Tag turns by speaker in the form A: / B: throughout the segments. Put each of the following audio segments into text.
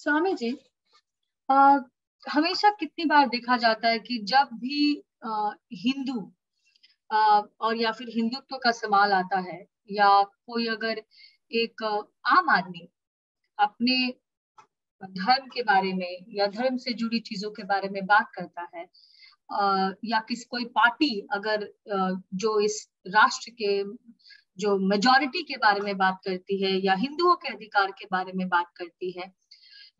A: स्वामी जी आ, हमेशा कितनी बार देखा जाता है कि जब भी हिंदू और या फिर हिंदुत्व का सवाल आता है या कोई अगर एक आम आदमी अपने धर्म के बारे में या धर्म से जुड़ी चीज़ों के बारे में बात करता है या किसी कोई पार्टी अगर जो इस राष्ट्र के जो मेजोरिटी के बारे में बात करती है या हिंदुओं के अधिकार के बारे में बात करती है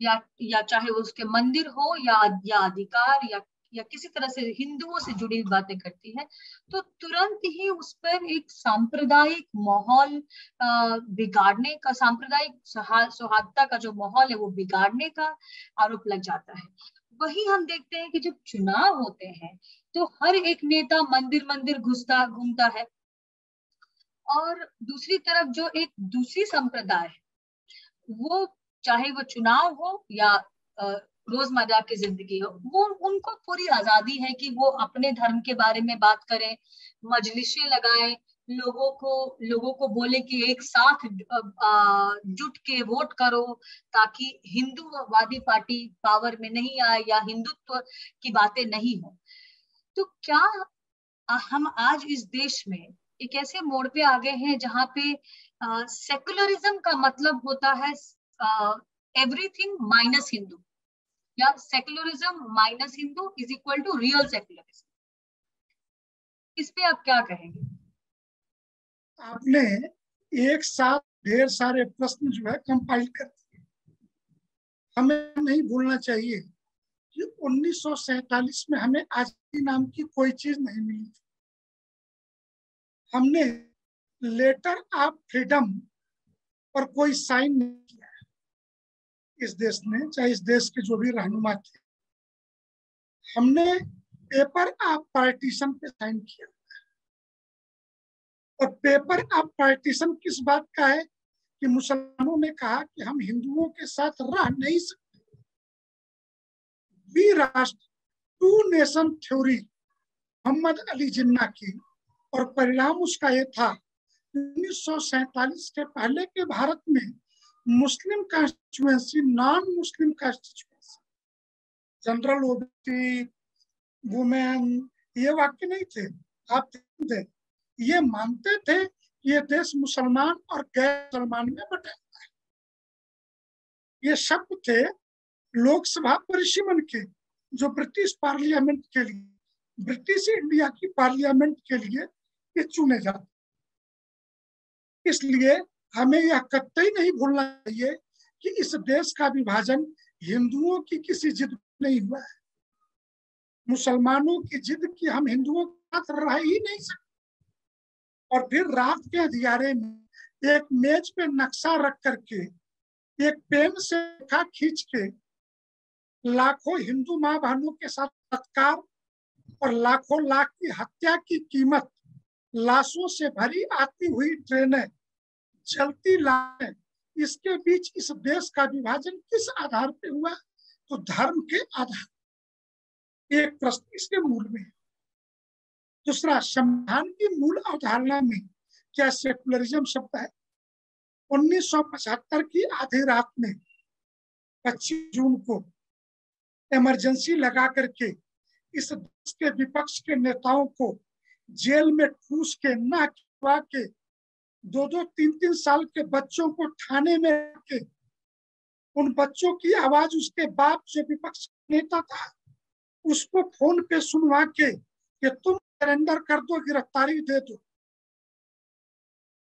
A: या या चाहे वो उसके मंदिर हो या या अधिकार या या किसी तरह से हिंदुओं से जुड़ी बातें करती है तो तुरंत ही उस पर एक सांप्रदायिक माहौल बिगाड़ने का, सांप्रदायिक सौहार्दता का जो माहौल है वो बिगाड़ने का आरोप लग जाता है। वही हम देखते हैं कि जब चुनाव होते हैं तो हर एक नेता मंदिर मंदिर घुसता, घूमता है और दूसरी तरफ़ जो एक दूसरी संप्रदाय है, वो चाहे वो चुनाव हो या रोज़मर्रा की ज़िंदगी हो, वो उनको पूरी आज़ादी है कि वो अपने धर्म के बारे में बात करें, मजलिसें लगाएँ, लोगों को लोगों को बोले कि एक साथ जुट के वोट करो ताकि हिंदूवादी पार्टी पावर में नहीं आए या हिंदुत्व की बातें नहीं हो। तो क्या हम आज इस देश में एक ऐसे मोड़ पे आ गए हैं जहाँ पे सेकुलरिज्म का मतलब होता है एवरीथिंग माइनस हिंदू या secularism minus Hindu is equal to real secularism इस पे आप क्या कहेंगे?
B: आपने एक साथ ढेर सारे प्रश्न जो है कंपाइल कर दिए। हमें नहीं भूलना चाहिए कि 1947 में हमें आज़ादी नाम की कोई चीज़ नहीं मिली थी। हमने लेटर ऑफ़ फ्रीडम पर कोई साइन नहीं इस देश ने चाहे इस देश के जो भी रहनुमा थे। हमने पेपर ऑफ़ पार्टीशन पे साइन किया। और पेपर ऑफ़ पार्टीशन किस बात का है? कि मुसलमानों ने कहा कि हम हिंदुओं के साथ रह नहीं सकते। वी राष्ट्र, two nation theory, Mohammad Ali Jinnah की। और परिणाम उसका ये था, उन्नीस के पहले के भारत में Muslim constituency non Muslim constituency general OBC, women, ये वाक्य नहीं थे। आप थे ये मानते थे ये देश मुसलमान और गैर मुसलमान में बटा हुआ है। ये शब्द थे लोकसभा परिसीमन के, जो ब्रिटिश पार्लियामेंट के लिए, ब्रिटिश इंडिया की पार्लियामेंट के लिए ये चुने जाते इसलिए हमें यह कतई नहीं भूलना चाहिए कि इस देश का विभाजन हिंदुओं की किसी जिद नहीं हुआ है। मुसलमानों की जिद की हम हिंदुओं के साथ रह ही नहीं सकते। और फिर रात के अधिकारे में एक मेज पे नक्शा रख करके, एक पेन से रेखा खींच के, लाखों हिंदू माँ बहनों के साथ सत्कार और लाखों लाख की हत्या की कीमत, लाशों से भरी आती हुई ट्रेनें चलती लाइन। इसके बीच इस देश का विभाजन किस आधार पे हुआ? तो धर्म के आधार एक प्रश्न इसके मूल में दूसरा, संविधान की मूल अवधारणा में क्या सेकुलरिज्म शब्द है? 1975 की आधी रात में 25 जून को इमरजेंसी लगा करके इस देश के विपक्ष के नेताओं को जेल में ठूस के ना के दो दो तीन तीन साल के बच्चों को थाने में रखे। उन बच्चों की आवाज़ उसके बाप जो विपक्ष नेता था, उसको फ़ोन पे सुनवा के कि तुम सरेंडर कर दो, गिरफ्तारी दे दो।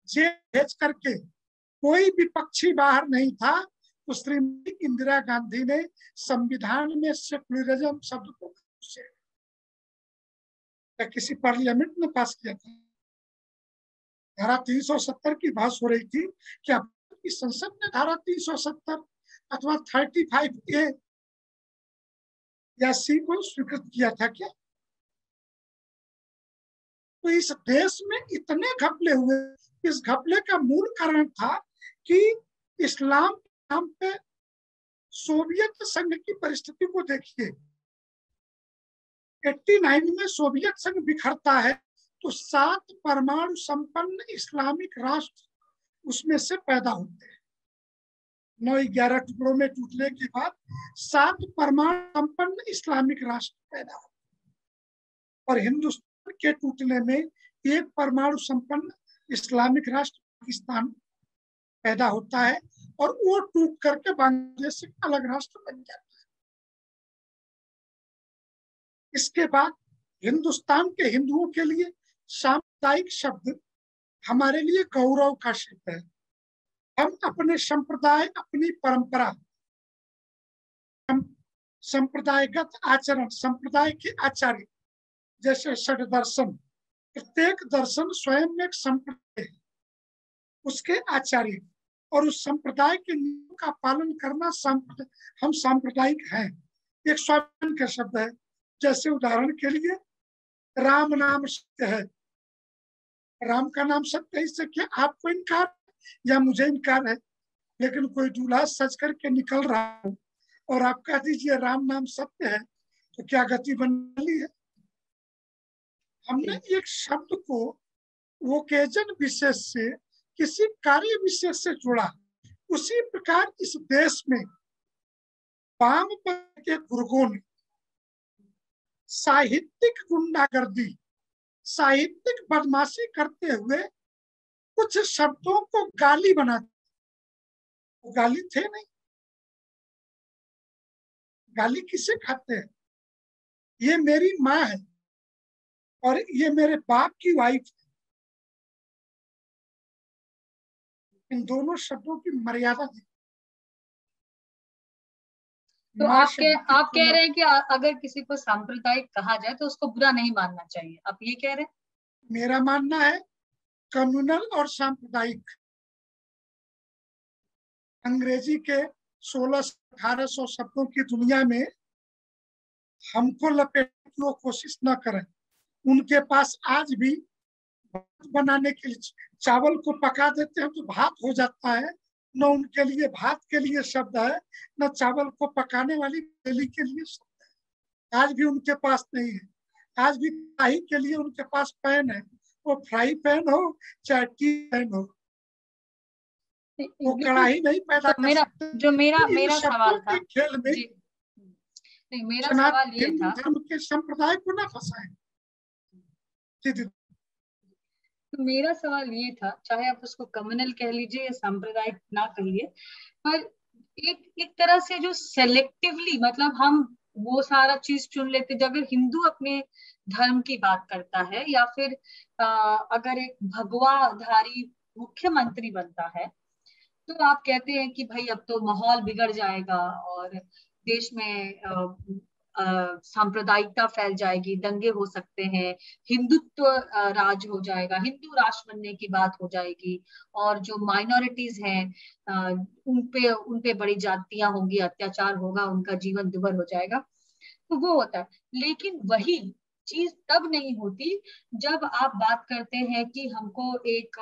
B: जेल भेज करके कोई विपक्षी बाहर नहीं था तो श्रीमती इंदिरा गांधी ने संविधान में सेकुलरिज्म शब्द को किसी पार्लियामेंट ने पास किया था। धारा 370 की बात हो रही थी कि की संसद ने धारा 370 अथवा 35 ए या सी को स्वीकृत किया था क्या? तो इस देश में इतने घपले हुए, इस घपले का मूल कारण था कि इस्लाम नाम पे सोवियत संघ की परिस्थिति को देखिए। 89 में सोवियत संघ बिखरता है। तो सात परमाणु संपन्न इस्लामिक राष्ट्र उसमें से पैदा होते हैं। नौ ग्यारह टुकड़ों में टूटने के बाद सात परमाणु संपन्न इस्लामिक राष्ट्र पैदा हो। और हिंदुस्तान के टूटने में एक परमाणु संपन्न इस्लामिक राष्ट्र पाकिस्तान पैदा होता है और वो टूट करके बांग्लादेश से अलग राष्ट्र बन जाता है। इसके बाद हिंदुस्तान के हिंदुओं के लिए सामुदायिक शब्द हमारे लिए गौरव का शब्द है। हम अपने संप्रदाय, अपनी परंपरा, संप्रदायगत आचरण, संप्रदाय के आचार्य, जैसे षड दर्शन, प्रत्येक दर्शन स्वयं में एक संप्रदाय है। उसके आचार्य और उस संप्रदाय के नियम का पालन करना हम सांप्रदायिक हैं। एक स्वाभिमान का शब्द है। जैसे उदाहरण के लिए, राम नाम है। राम का नाम सत्य है इससे क्या आपको इनकार या मुझे इनकार है। लेकिन कोई दूल्हा सच करके निकल रहा हो और आप कह दीजिए राम नाम सत्य है तो क्या गति बन ली है? हमने एक शब्द को वोकेजन विशेष से किसी कार्य विशेष से जुड़ा। उसी प्रकार इस देश में वाम के गुर्गों ने साहित्यिक गुंडागर्दी साहित्यिक बदमाशी करते हुए कुछ शब्दों को गाली बना वो गाली थे नहीं। गाली किसे खाते हैं? ये मेरी माँ है और ये मेरे बाप की वाइफ है। इन दोनों शब्दों की मर्यादा थी
A: तो आप कह आप कह रहे हैं कि अगर किसी को सांप्रदायिक कहा जाए तो उसको बुरा नहीं मानना चाहिए। आप ये कह रहे हैं?
B: मेरा मानना है कम्युनल और सांप्रदायिक। अंग्रेज़ी के सोलह अठारह सौ शब्दों की दुनिया में हमको लपेटने की वो कोशिश न करें। उनके पास आज भी बनाने के लिए चावल को पका देते हैं तो भात हो जाता है। न उनके लिए भात के लिए शब्द है न चावल को पकाने वाली बेली के लिए शब्द है। आज भी उनके पास नहीं है। आज भी कढ़ाई के लिए उनके पास पैन है। वो फ्राई पैन हो चाहे टी पैन हो। वो कढ़ाई नहीं पैदा
A: तो मेरा जो मेरा मेरा सवाल था। खेल में नहीं मेरा सवाल ये था।
B: धर्म के संप्रदाय को ना फंसाए।
A: मेरा सवाल ये था चाहे आप उसको कम्युनल कह लीजिए या सांप्रदायिक ना कहिए पर एक एक तरह से जो सेलेक्टिवली मतलब हम वो सारा चीज़ चुन लेते अगर हिंदू अपने धर्म की बात करता है या फिर आ, अगर एक भगवाधारी मुख्यमंत्री बनता है तो आप कहते हैं कि भाई अब तो माहौल बिगड़ जाएगा और देश में सांप्रदायिकता फैल जाएगी, दंगे हो सकते हैं, हिंदुत्व राज हो जाएगा, हिंदू राष्ट्र बनने की बात हो जाएगी और जो माइनॉरिटीज हैं उन पे उन पे बड़ी जातियाँ होंगी, अत्याचार होगा, उनका जीवन दुभर हो जाएगा। तो वो होता है। लेकिन वही चीज़ तब नहीं होती जब आप बात करते हैं कि हमको एक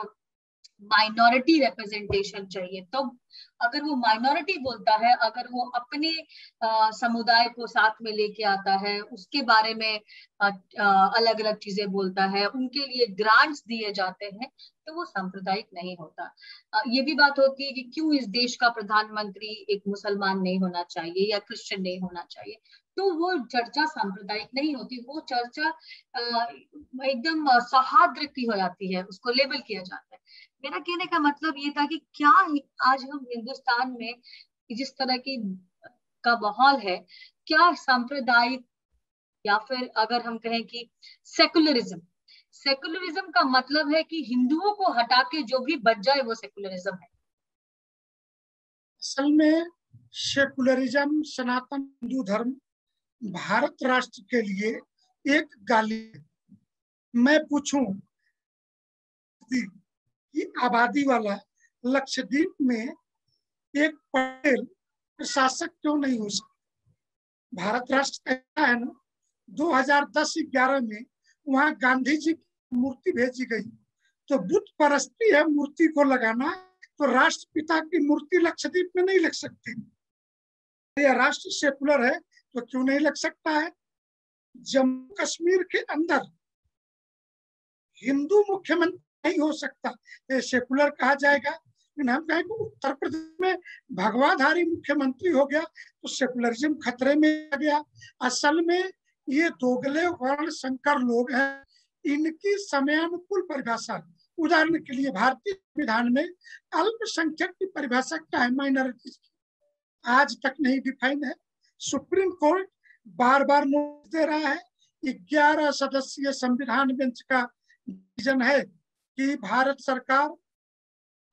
A: माइनॉरिटी रिप्रेजेंटेशन चाहिए। तो अगर वो माइनॉरिटी बोलता है, अगर वो अपने समुदाय को साथ में लेके आता है, उसके बारे में अलग अलग चीज़ें बोलता है, उनके लिए ग्रांट्स दिए जाते हैं तो वो सांप्रदायिक नहीं होता। ये भी बात होती है कि क्यों इस देश का प्रधानमंत्री एक मुसलमान नहीं होना चाहिए या क्रिश्चियन नहीं होना चाहिए? तो वो चर्चा सांप्रदायिक नहीं होती, वो चर्चा एकदम सौहार्द की हो जाती है, उसको लेबल किया जाता है। मेरा कहने का मतलब ये था कि क्या आज हम हिंदुस्तान में जिस तरह की, का माहौल है, क्या सांप्रदायिक या फिर अगर हम कहें कि सेकुलरिज्म सेकुलरिज्म का मतलब है कि हिंदुओं को हटा के जो भी बच जाए वो सेकुलरिज्म है।
B: असल में सेकुलरिज्म सनातन हिंदू धर्म भारत राष्ट्र के लिए एक गाली। मैं पूछूँ की आबादी वाला लक्षद्वीप में एक पटेल प्रशासक क्यों नहीं हो सकता? भारत राष्ट्र ऐसा है ना 2010-11 में वहाँ गांधी जी की मूर्ति भेजी गई। तो बुद्ध परस्ती है मूर्ति को लगाना तो राष्ट्रपिता की मूर्ति लक्षद्वीप में नहीं लग सकती। यह राष्ट्र सेकुलर है तो क्यों नहीं लग सकता है? जम्मू कश्मीर के अंदर हिंदू मुख्यमंत्री नहीं हो सकता। ये सेकुलर कहा जाएगा। लेकिन हम कहें उत्तर प्रदेश में भगवाधारी मुख्यमंत्री हो गया तो सेकुलरिज्म खतरे में आ गया। असल में ये दोगले वर्ण संकर लोग हैं। इनकी समयानुकूल परिभाषा, उदाहरण के लिए भारतीय संविधान में अल्पसंख्यक की परिभाषा क्या है? माइनॉरिटीज आज तक नहीं डिफाइन है। सुप्रीम कोर्ट बार बार नोटिस दे रहा है ग्यारह सदस्यीय संविधान बेंच का डिसीज़न है कि भारत सरकार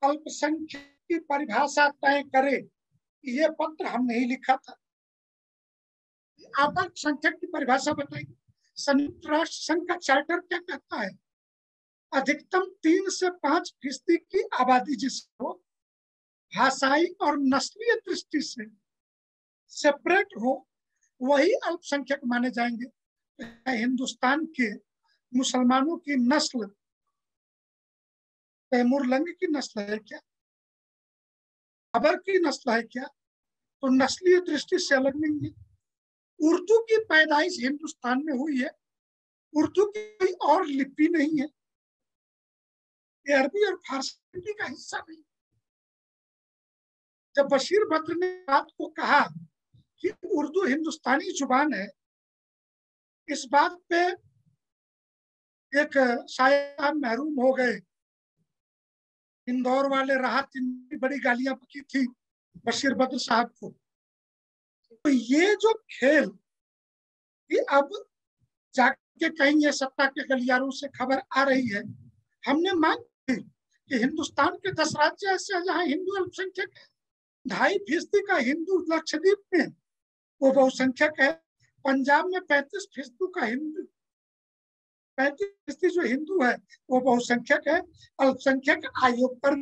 B: अल्पसंख्यक की परिभाषा तय करे। ये पत्र हम नहीं लिखा था। आप अल्पसंख्यक की परिभाषा बताइए। संयुक्त राष्ट्र संघ का चार्टर क्या कहता है? अधिकतम तीन से पाँच फ़ीसदी की आबादी जिसको भाषाई और नस्लीय दृष्टि से सेपरेट हो, वही अल्पसंख्यक माने जाएँगे। हिंदुस्तान के मुसलमानों की नस्ल तैमूर लंग की नस्ल है क्या? अबर की नस्ल है क्या? तो नस्लीय दृष्टि से अलग नहीं है। उर्दू की पैदाइश हिंदुस्तान में हुई है। उर्दू की कोई और लिपि नहीं है। अरबी और फारसी का हिस्सा नहीं। जब बशीर बद्र ने रात को कहा कि उर्दू हिंदुस्तानी ज़ुबान है। इस बात पे एक शायद महरूम हो गए। इंदौर वाले राहत बड़ी गालियाँ पकी थी बशीर बद्र साहब को। तो ये जो खेल कि अब जाके कहीं ये सत्ता के गलियारों से खबर आ रही है। हमने मांग की कि हिंदुस्तान के दस राज्य ऐसे जहाँ हिंदू अल्पसंख्यक है। ढाई फ़ीसदी का हिंदू लक्षद्वीप में वो बहुसंख्यक है। पंजाब में पैंतीस फ़ीसदी का हिंदू, पैंतीस फ़ीसदी जो हिंदू है, वो बहुसंख्यक है। अल्पसंख्यक आयोग पर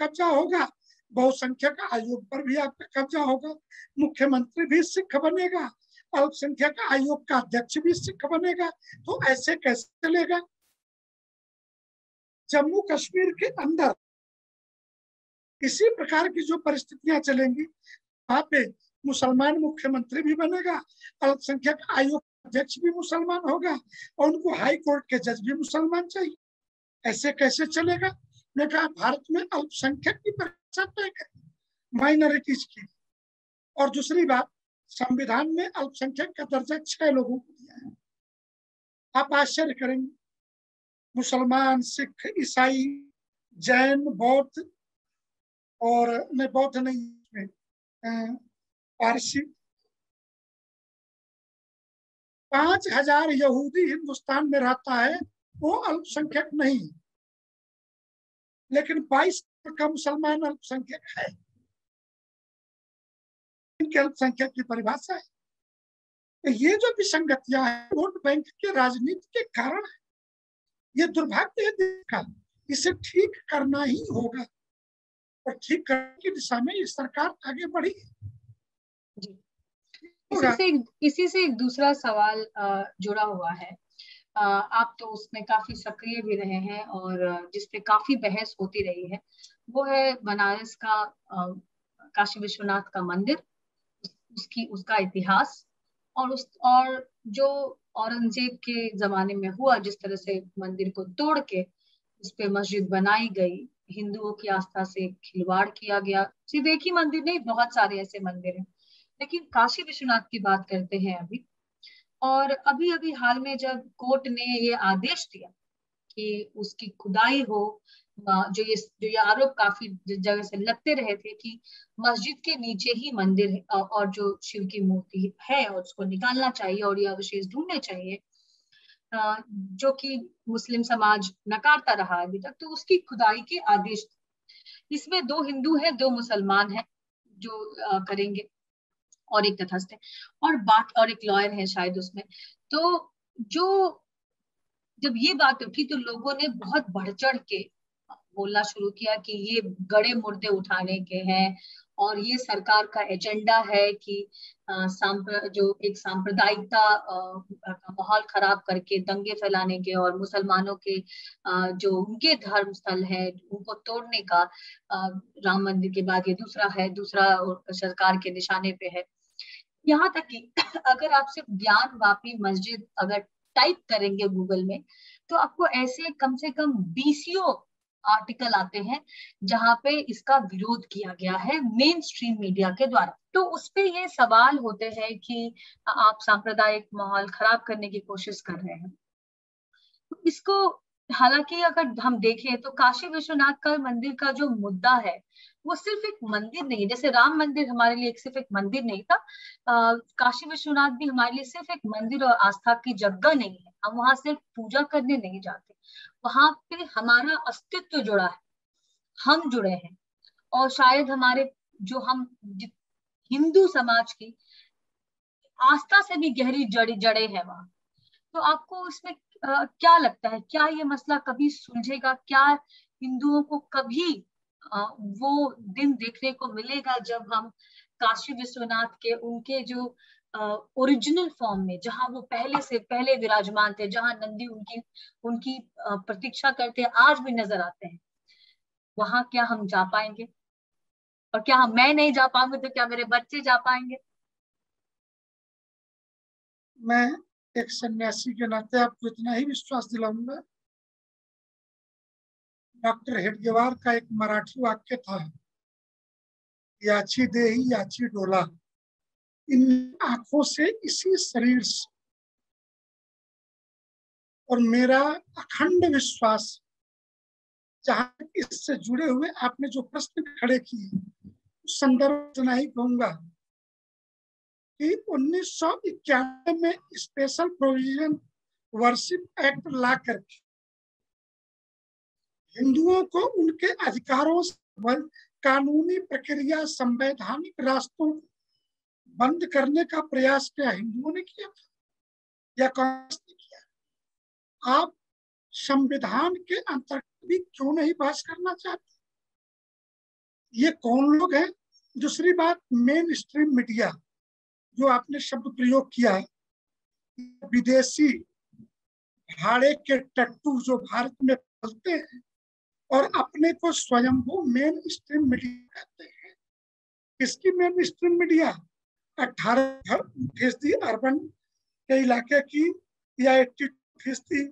B: कब्जा होगा। बहुसंख्यक आयोग पर भी आपका कब्जा होगा। मुख्यमंत्री भी सिख बनेगा। अल्पसंख्यक आयोग का अध्यक्ष भी सिख बनेगा। तो ऐसे कैसे चलेगा? जम्मू कश्मीर के अंदर इसी प्रकार की जो परिस्थितियाँ चलेंगी, वहाँ पे मुसलमान मुख्यमंत्री भी बनेगा, अल्पसंख्यक आयोग अध्यक्ष भी मुसलमान होगा, और उनको हाई कोर्ट के जज भी मुसलमान चाहिए। ऐसे कैसे चलेगा? ने कहा, भारत में अल्पसंख्यक की परीक्षा तय माइनॉरिटीज की। और दूसरी बात, संविधान में अल्पसंख्यक का दर्जा छह लोगों को दिया है। आप आश्चर्य करेंगे, मुसलमान, सिख, ईसाई, जैन, बौद्ध, और नहीं बौद्ध नहीं पारसी। पाँच हज़ार यहूदी हिंदुस्तान में रहता है, वो अल्पसंख्यक नहीं। लेकिन बाईस का मुसलमान अल्पसंख्यक है। इनके अल्पसंख्यक की परिभाषा है। तो ये जो विसंगतियाँ हैं वोट बैंक के राजनीति के कारण है। ये दुर्भाग्य है का। इसे ठीक करना ही होगा। और ठीक करने की दिशा में ये सरकार आगे बढ़ी
A: जी इसी से इसी से एक दूसरा सवाल जुड़ा हुआ है। आप तो उसमें काफ़ी सक्रिय भी रहे हैं और जिसपे काफ़ी बहस होती रही है, वो है बनारस का काशी विश्वनाथ का मंदिर उसकी, उसका इतिहास और उस, और जो औरंगज़ेब के जमाने में हुआ, जिस तरह से मंदिर को तोड़ के उस पर मस्जिद बनाई गई, हिंदुओं की आस्था से खिलवाड़ किया गया। सिर्फ़ एक ही मंदिर नहीं, बहुत सारे ऐसे मंदिर हैं। लेकिन काशी विश्वनाथ की बात करते हैं अभी। और अभी अभी हाल में जब कोर्ट ने ये आदेश दिया कि उसकी खुदाई हो जो ये जो ये आरोप काफ़ी जगह से लगते रहे थे कि मस्जिद के नीचे ही मंदिर और जो शिव की मूर्ति है और उसको निकालना चाहिए और ये अवशेष ढूँढने चाहिए जो कि मुस्लिम समाज नकारता रहा अभी तक तो उसकी खुदाई के आदेश। इसमें दो हिंदू हैं, दो मुसलमान हैं, जो करेंगे। और एक तथस्थ है। और बात और एक लॉयर है शायद उसमें। तो जो जब ये बात उठी तो लोगों ने बहुत बढ़ चढ़ के बोलना शुरू किया कि ये गड़े मुर्दे उठाने के हैं और ये सरकार का एजेंडा है कि जो एक सांप्रदायिकता माहौल खराब करके, दंगे फैलाने के और मुसलमानों के जो उनके धर्म स्थल है, उनको तोड़ने का राम मंदिर के बाद ये दूसरा है, दूसरा सरकार के निशाने पे है। यहाँ तक कि अगर आप सिर्फ़ ज्ञान वापी मस्जिद अगर टाइप करेंगे गूगल में तो आपको ऐसे कम से कम बीसियों आर्टिकल आते हैं जहाँ पे इसका विरोध किया गया है मेन स्ट्रीम मीडिया के द्वारा। तो उस पे ये सवाल होते हैं कि आप सांप्रदायिक माहौल खराब करने की कोशिश कर रहे हैं। तो इसको हालाँकि अगर हम देखें तो काशी विश्वनाथ का मंदिर का जो मुद्दा है वो सिर्फ़ एक मंदिर नहीं है। जैसे राम मंदिर हमारे लिए एक सिर्फ़ एक मंदिर नहीं था आ, काशी विश्वनाथ भी हमारे लिए सिर्फ़ एक मंदिर और आस्था की जगह नहीं है। हम वहाँ सिर्फ़ पूजा करने नहीं जाते। वहाँ पे हमारा अस्तित्व जुड़ा है। हम जुड़े हैं। और शायद हमारे जो हम हिंदू समाज की आस्था से भी गहरी जड़ी जड़े हैं वहाँ। तो आपको इसमें क्या लगता है? क्या ये मसला कभी सुलझेगा? क्या हिंदुओं को कभी वो दिन देखने को मिलेगा जब हम काशी विश्वनाथ के, उनके जो ओरिजिनल फॉर्म में, जहाँ वो पहले से पहले विराजमान थे, जहाँ नंदी उनकी उनकी प्रतीक्षा करते, आज भी नज़र आते हैं। वहाँ क्या हम जा पाएँगे? और क्या हम, मैं नहीं जा पाऊँगी तो क्या मेरे बच्चे जा पाएँगे?
B: मैं एक सन्यासी के नाते आपको इतना ही विश्वास दिलाऊँगा। डॉक्टर हेडगेवार का एक मराठी वाक्य था, याची देही, याची डोला। इन आँखों से इसी शरीर से। और मेरा अखंड विश्वास, जहाँ इससे जुड़े हुए आपने जो प्रश्न खड़े किए, उस संदर्भ नहीं कहूँगा कि उन्नीस सौ इक्यानवे में स्पेशल प्रोविज़न वर्शिप एक्ट ला करके हिंदुओं को उनके अधिकारों से कानूनी प्रक्रिया, संवैधानिक रास्तों बंद करने का प्रयास क्या। हिंदुओं ने किया था? या कांग्रेस ने किया? आप संविधान के अंतर्गत भी क्यों नहीं पास करना चाहते? ये कौन लोग हैं दूसरी बात मेन स्ट्रीम मीडिया जो आपने शब्द प्रयोग किया विदेशी भाड़े के टट्टू जो भारत में फलते हैं और अपने को स्वयंभू मेन स्ट्रीम मीडिया कहते हैं। किसकी मेन स्ट्रीम मीडिया अठारह फ़ीसदी अर्बन के इलाके की या एट्टी फ़ीसदी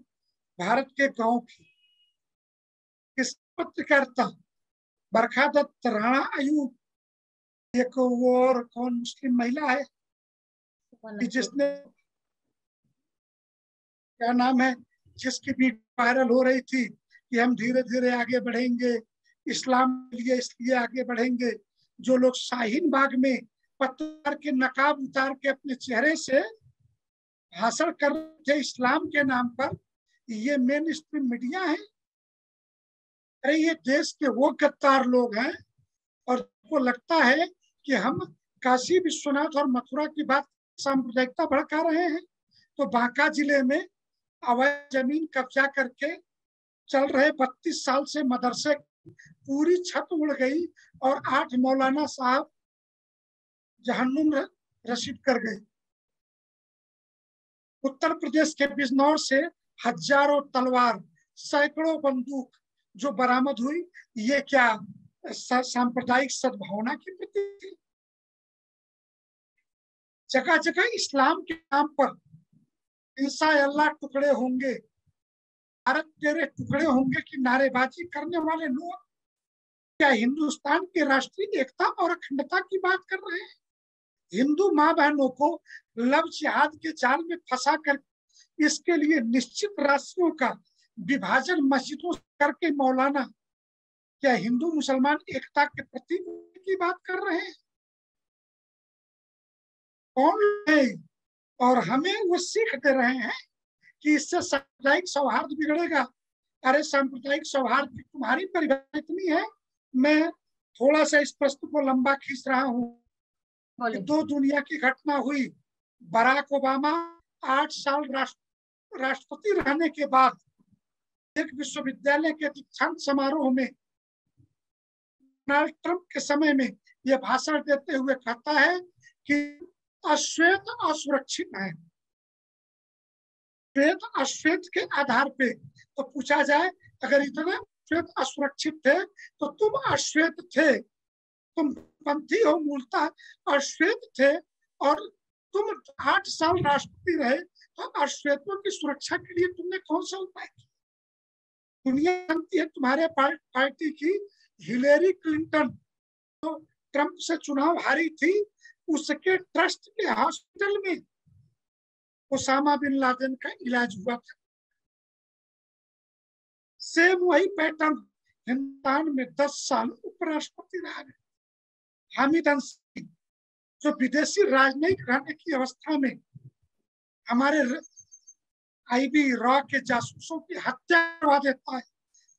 B: भारत के गाँव की। इस पत्रकारिता बरखा दत्त राणा अयूब एक वो और कौन मुस्लिम महिला है? जिसने क्या नाम है? जिसकी भी वायरल हो रही थी। कि हम धीरे धीरे आगे बढ़ेंगे, इस्लाम के लिए इसलिए आगे बढ़ेंगे। जो लोग शाहीन बाग में पत्थर के नकाब उतार के अपने चेहरे से भाषण कर रहे थे इस्लाम के नाम पर, ये मेन स्ट्रीम मीडिया है। अरे, ये देश के वो गद्दार लोग हैं और को लगता है कि हम काशी विश्वनाथ और मथुरा की बात सांप्रदायिकता भड़का रहे हैं तो बांका ज़िले में अवैध ज़मीन कब्जा करके चल रहे बत्तीस साल से मदरसे, पूरी छत उड़ गई और आठ मौलाना साहब जहन्नुम रसीद कर गए। उत्तर प्रदेश के बिजनौर से हज़ारों तलवार, सैकड़ों बंदूक जो बरामद हुई, ये क्या सांप्रदायिक सद्भावना की प्रति थी जगह जगह इस्लाम के नाम पर ईसा अल्लाह टुकड़े होंगे। भारत तेरे टुकड़े होंगे कि नारेबाजी करने वाले लोग? क्या हिंदुस्तान के राष्ट्रीय एकता और अखंडता की बात कर रहे हैं? हिंदू माँ बहनों को लव जिहाद के जाल में फंसा कर इसके लिए निश्चित राशियों का विभाजन मस्जिदों करके मौलाना, क्या हिंदू मुसलमान एकता के प्रति की बात कर रहे हैं? कौन है? और हमें वो सीख दे रहे हैं? कि इससे सांप्रदायिक सौहार्द बिगड़ेगा। अरे सांप्रदायिक सौहार्द की तुम्हारी परिभाषा इतनी है। मैं थोड़ा सा इस प्रश्न को लंबा खींच रहा हूँ। दो दुनिया की घटना हुई। बराक ओबामा आठ साल राष्ट्र राष्ट्रपति रहने के बाद एक विश्वविद्यालय के दीक्षांत समारोह में डोनाल्ड ट्रंप के समय में यह भाषण देते हुए कहता है कि अश्वेत असुरक्षित है। श्वेत अश्वेत के आधार पे। तो पूछा जाए, अगर इतने श्वेत असुरक्षित थे तो तुम अश्वेत थे। तुम पंथी हो मूलता, अश्वेत थे और तुम आठ साल राष्ट्रपति रहे तो अश्वेतों की सुरक्षा के लिए तुमने कौन सा उपाय किया? दुनिया जानती है तुम्हारे पार्टी की हिलेरी क्लिंटन। तो ट्रंप से चुनाव हारी थी, उसके ट्रस्ट के हॉस्पिटल में। ओसामा बिन लादेन का इलाज हुआ था। सेम वही पैटर्न हिंदुस्तान में 10 साल उपराष्ट्रपति रहा हामिद अंसारी, जो विदेशी राजनयिक रहने की अवस्था में हमारे आईबी रॉ के जासूसों की हत्या करवा देता है,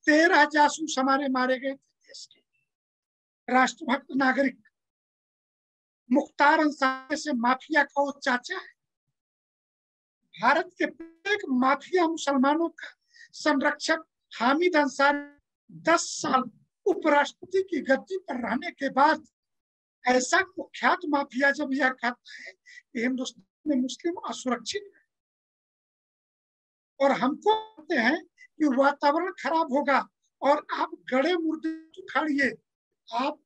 B: तेरह जासूस हमारे मारे गए थे देश के। राष्ट्रभक्त नागरिक मुख्तार अंसारी से माफिया का वो चाचा है। भारत के प्रत्येक माफिया मुसलमानों का संरक्षक हामिद अंसार दस साल उपराष्ट्रपति की गद्दी पर रहने के बाद ऐसा कुख्यात माफिया जब यह कहता है कि हिंदुस्तान में मुस्लिम असुरक्षित है और हमको कहते हैं कि वातावरण खराब होगा और आप गड़े मुर्दे उखाड़िए आप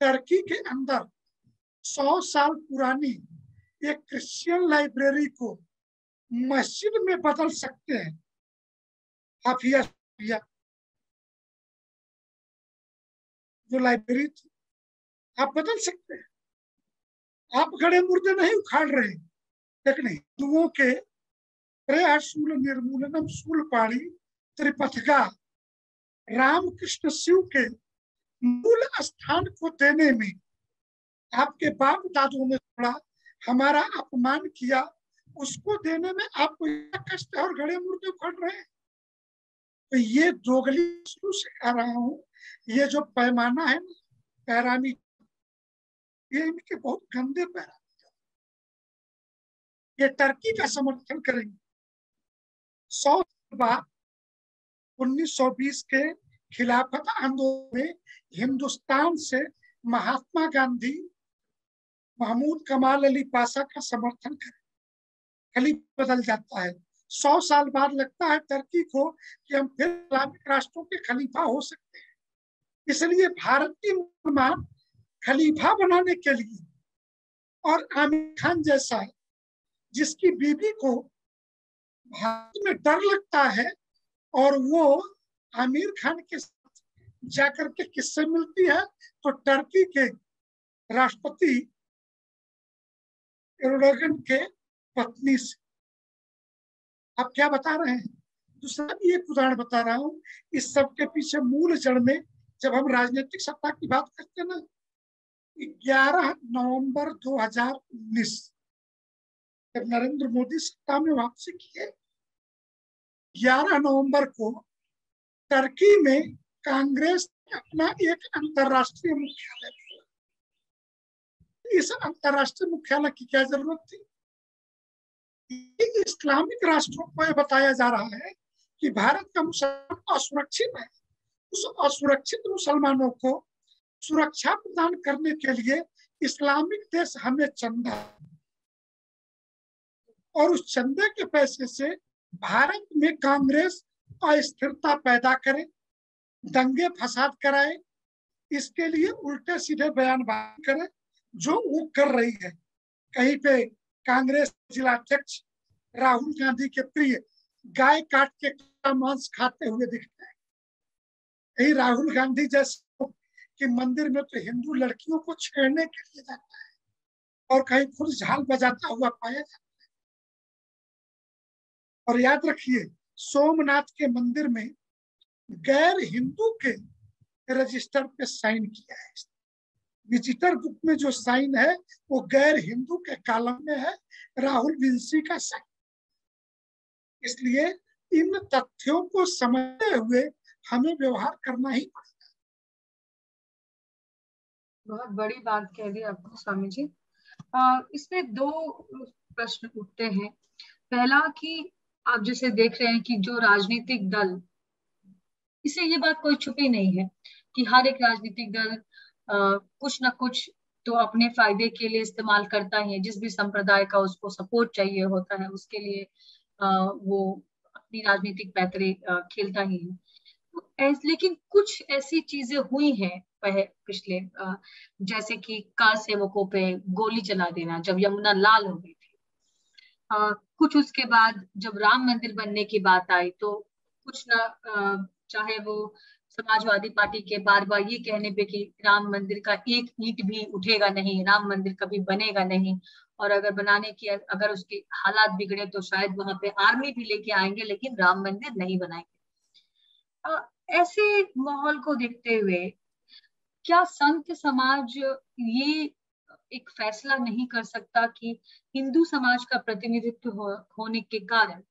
B: टर्की के अंदर सौ साल पुरानी एक क्रिश्चियन लाइब्रेरी को मस्जिद में बदल सकते हैं। हाफिया जो लाइब्रेरी थी, आप बदल सकते हैं। आप गड़े मुर्दे नहीं उखाड़ रहे। लेकिन हिंदुओं के प्रयासूल निर्मूलनम सूल पाणी त्रिपथगा। रामकृष्ण शिव के मूल स्थान को देने में आपके बाप दादों ने थोड़ा हमारा अपमान किया। उसको देने में आपको कष्ट और घड़े मुर्दे उखड़ रहे तो ये दोगली शुरू से कह रहा हूँ। ये जो पैमाना है ना, पैरामी, ये इनके बहुत गंदे पैरामी ये टर्की का समर्थन करेंगे। सौ बाद 1920 के खिलाफत आंदोलन में हिंदुस्तान से महात्मा गांधी, महमूद कमाल अली पासा का समर्थन करें। खलीफ बदल जाता है। सौ साल बाद लगता है टर्की को कि हम फिर इस्लामिक राष्ट्रों के खलीफा हो सकते हैं। इसलिए भारतीय मुसलमान खलीफा बनाने के लिए और आमिर खान जैसा जिसकी बीबी को भारत में डर लगता है और वो आमिर खान के साथ जाकर के किससे मिलती है? तो टर्की के राष्ट्रपति के पत्नी से आप क्या बता रहे हैं? दूसरा भी एक उदाहरण बता रहा हूँ। इस सब के पीछे मूल जड़ में जब हम राजनीतिक सत्ता की बात करते हैं ना 11 नवंबर 2019 जब नरेंद्र मोदी सत्ता में वापसी किए 11 नवंबर को टर्की में कांग्रेस ने अपना एक अंतरराष्ट्रीय मुख्यालय इस अंतरराष्ट्रीय मुख्यालय की क्या ज़रूरत थी? इस्लामिक राष्ट्रों को यह बताया जा रहा है कि भारत का मुसलमान असुरक्षित है। उस असुरक्षित मुसलमानों को सुरक्षा प्रदान करने के लिए इस्लामिक देश हमें चंदा और उस चंदे के पैसे से भारत में कांग्रेस अस्थिरता पैदा करे, दंगे फसाद कराए, इसके लिए उल्टे सीधे बयान करे, जो वो कर रही है। कहीं पे कांग्रेस जिलाध्यक्ष राहुल गांधी के प्रिय गाय काट के मांस खाते हुए दिखते हैं। यही राहुल गांधी जैसे कि मंदिर में तो हिंदू लड़कियों को छेड़ने के लिए जाता है और कहीं खुद झाल बजाता हुआ पाया जाता है। और याद रखिए, सोमनाथ के मंदिर में गैर हिंदू के रजिस्टर पे साइन किया है विजिटर बुक में जो साइन है, वो गैर हिंदू के कालम में है, राहुल विंसी का साइन इसलिए इन तथ्यों को समझते हुए हमें व्यवहार करना ही पड़ेगा
A: बहुत बड़ी बात कह दी आपको स्वामी जी। इसमें दो प्रश्न उठते हैं। पहला कि आप जैसे देख रहे हैं कि जो राजनीतिक दल इसे ये बात कोई छुपी नहीं है कि हर एक राजनीतिक दल कुछ ना कुछ तो अपने फ़ायदे के लिए इस्तेमाल करता ही है। जिस भी संप्रदाय का उसको सपोर्ट चाहिए होता है, उसके लिए वो अपनी राजनीतिक पैतरे खेलता ही है। तो लेकिन कुछ ऐसी चीज़ें हुई हैं पिछले जैसे कि कार सेवकों पे गोली चला देना जब यमुना लाल हो गई थी। कुछ उसके बाद जब राम मंदिर बनने की बात आई तो कुछ ना चाहे वो समाजवादी पार्टी के बार बार ये कहने पे कि राम मंदिर का एक ईट भी उठेगा नहीं राम मंदिर कभी बनेगा नहीं। और अगर बनाने की अगर उसके हालात बिगड़े तो शायद वहाँ पे आर्मी भी लेके आएँगे लेकिन राम मंदिर नहीं बनाएँगे। ऐसे माहौल को देखते हुए क्या संत समाज ये एक फैसला नहीं कर सकता कि हिंदू समाज का प्रतिनिधित्व हो, होने के कारण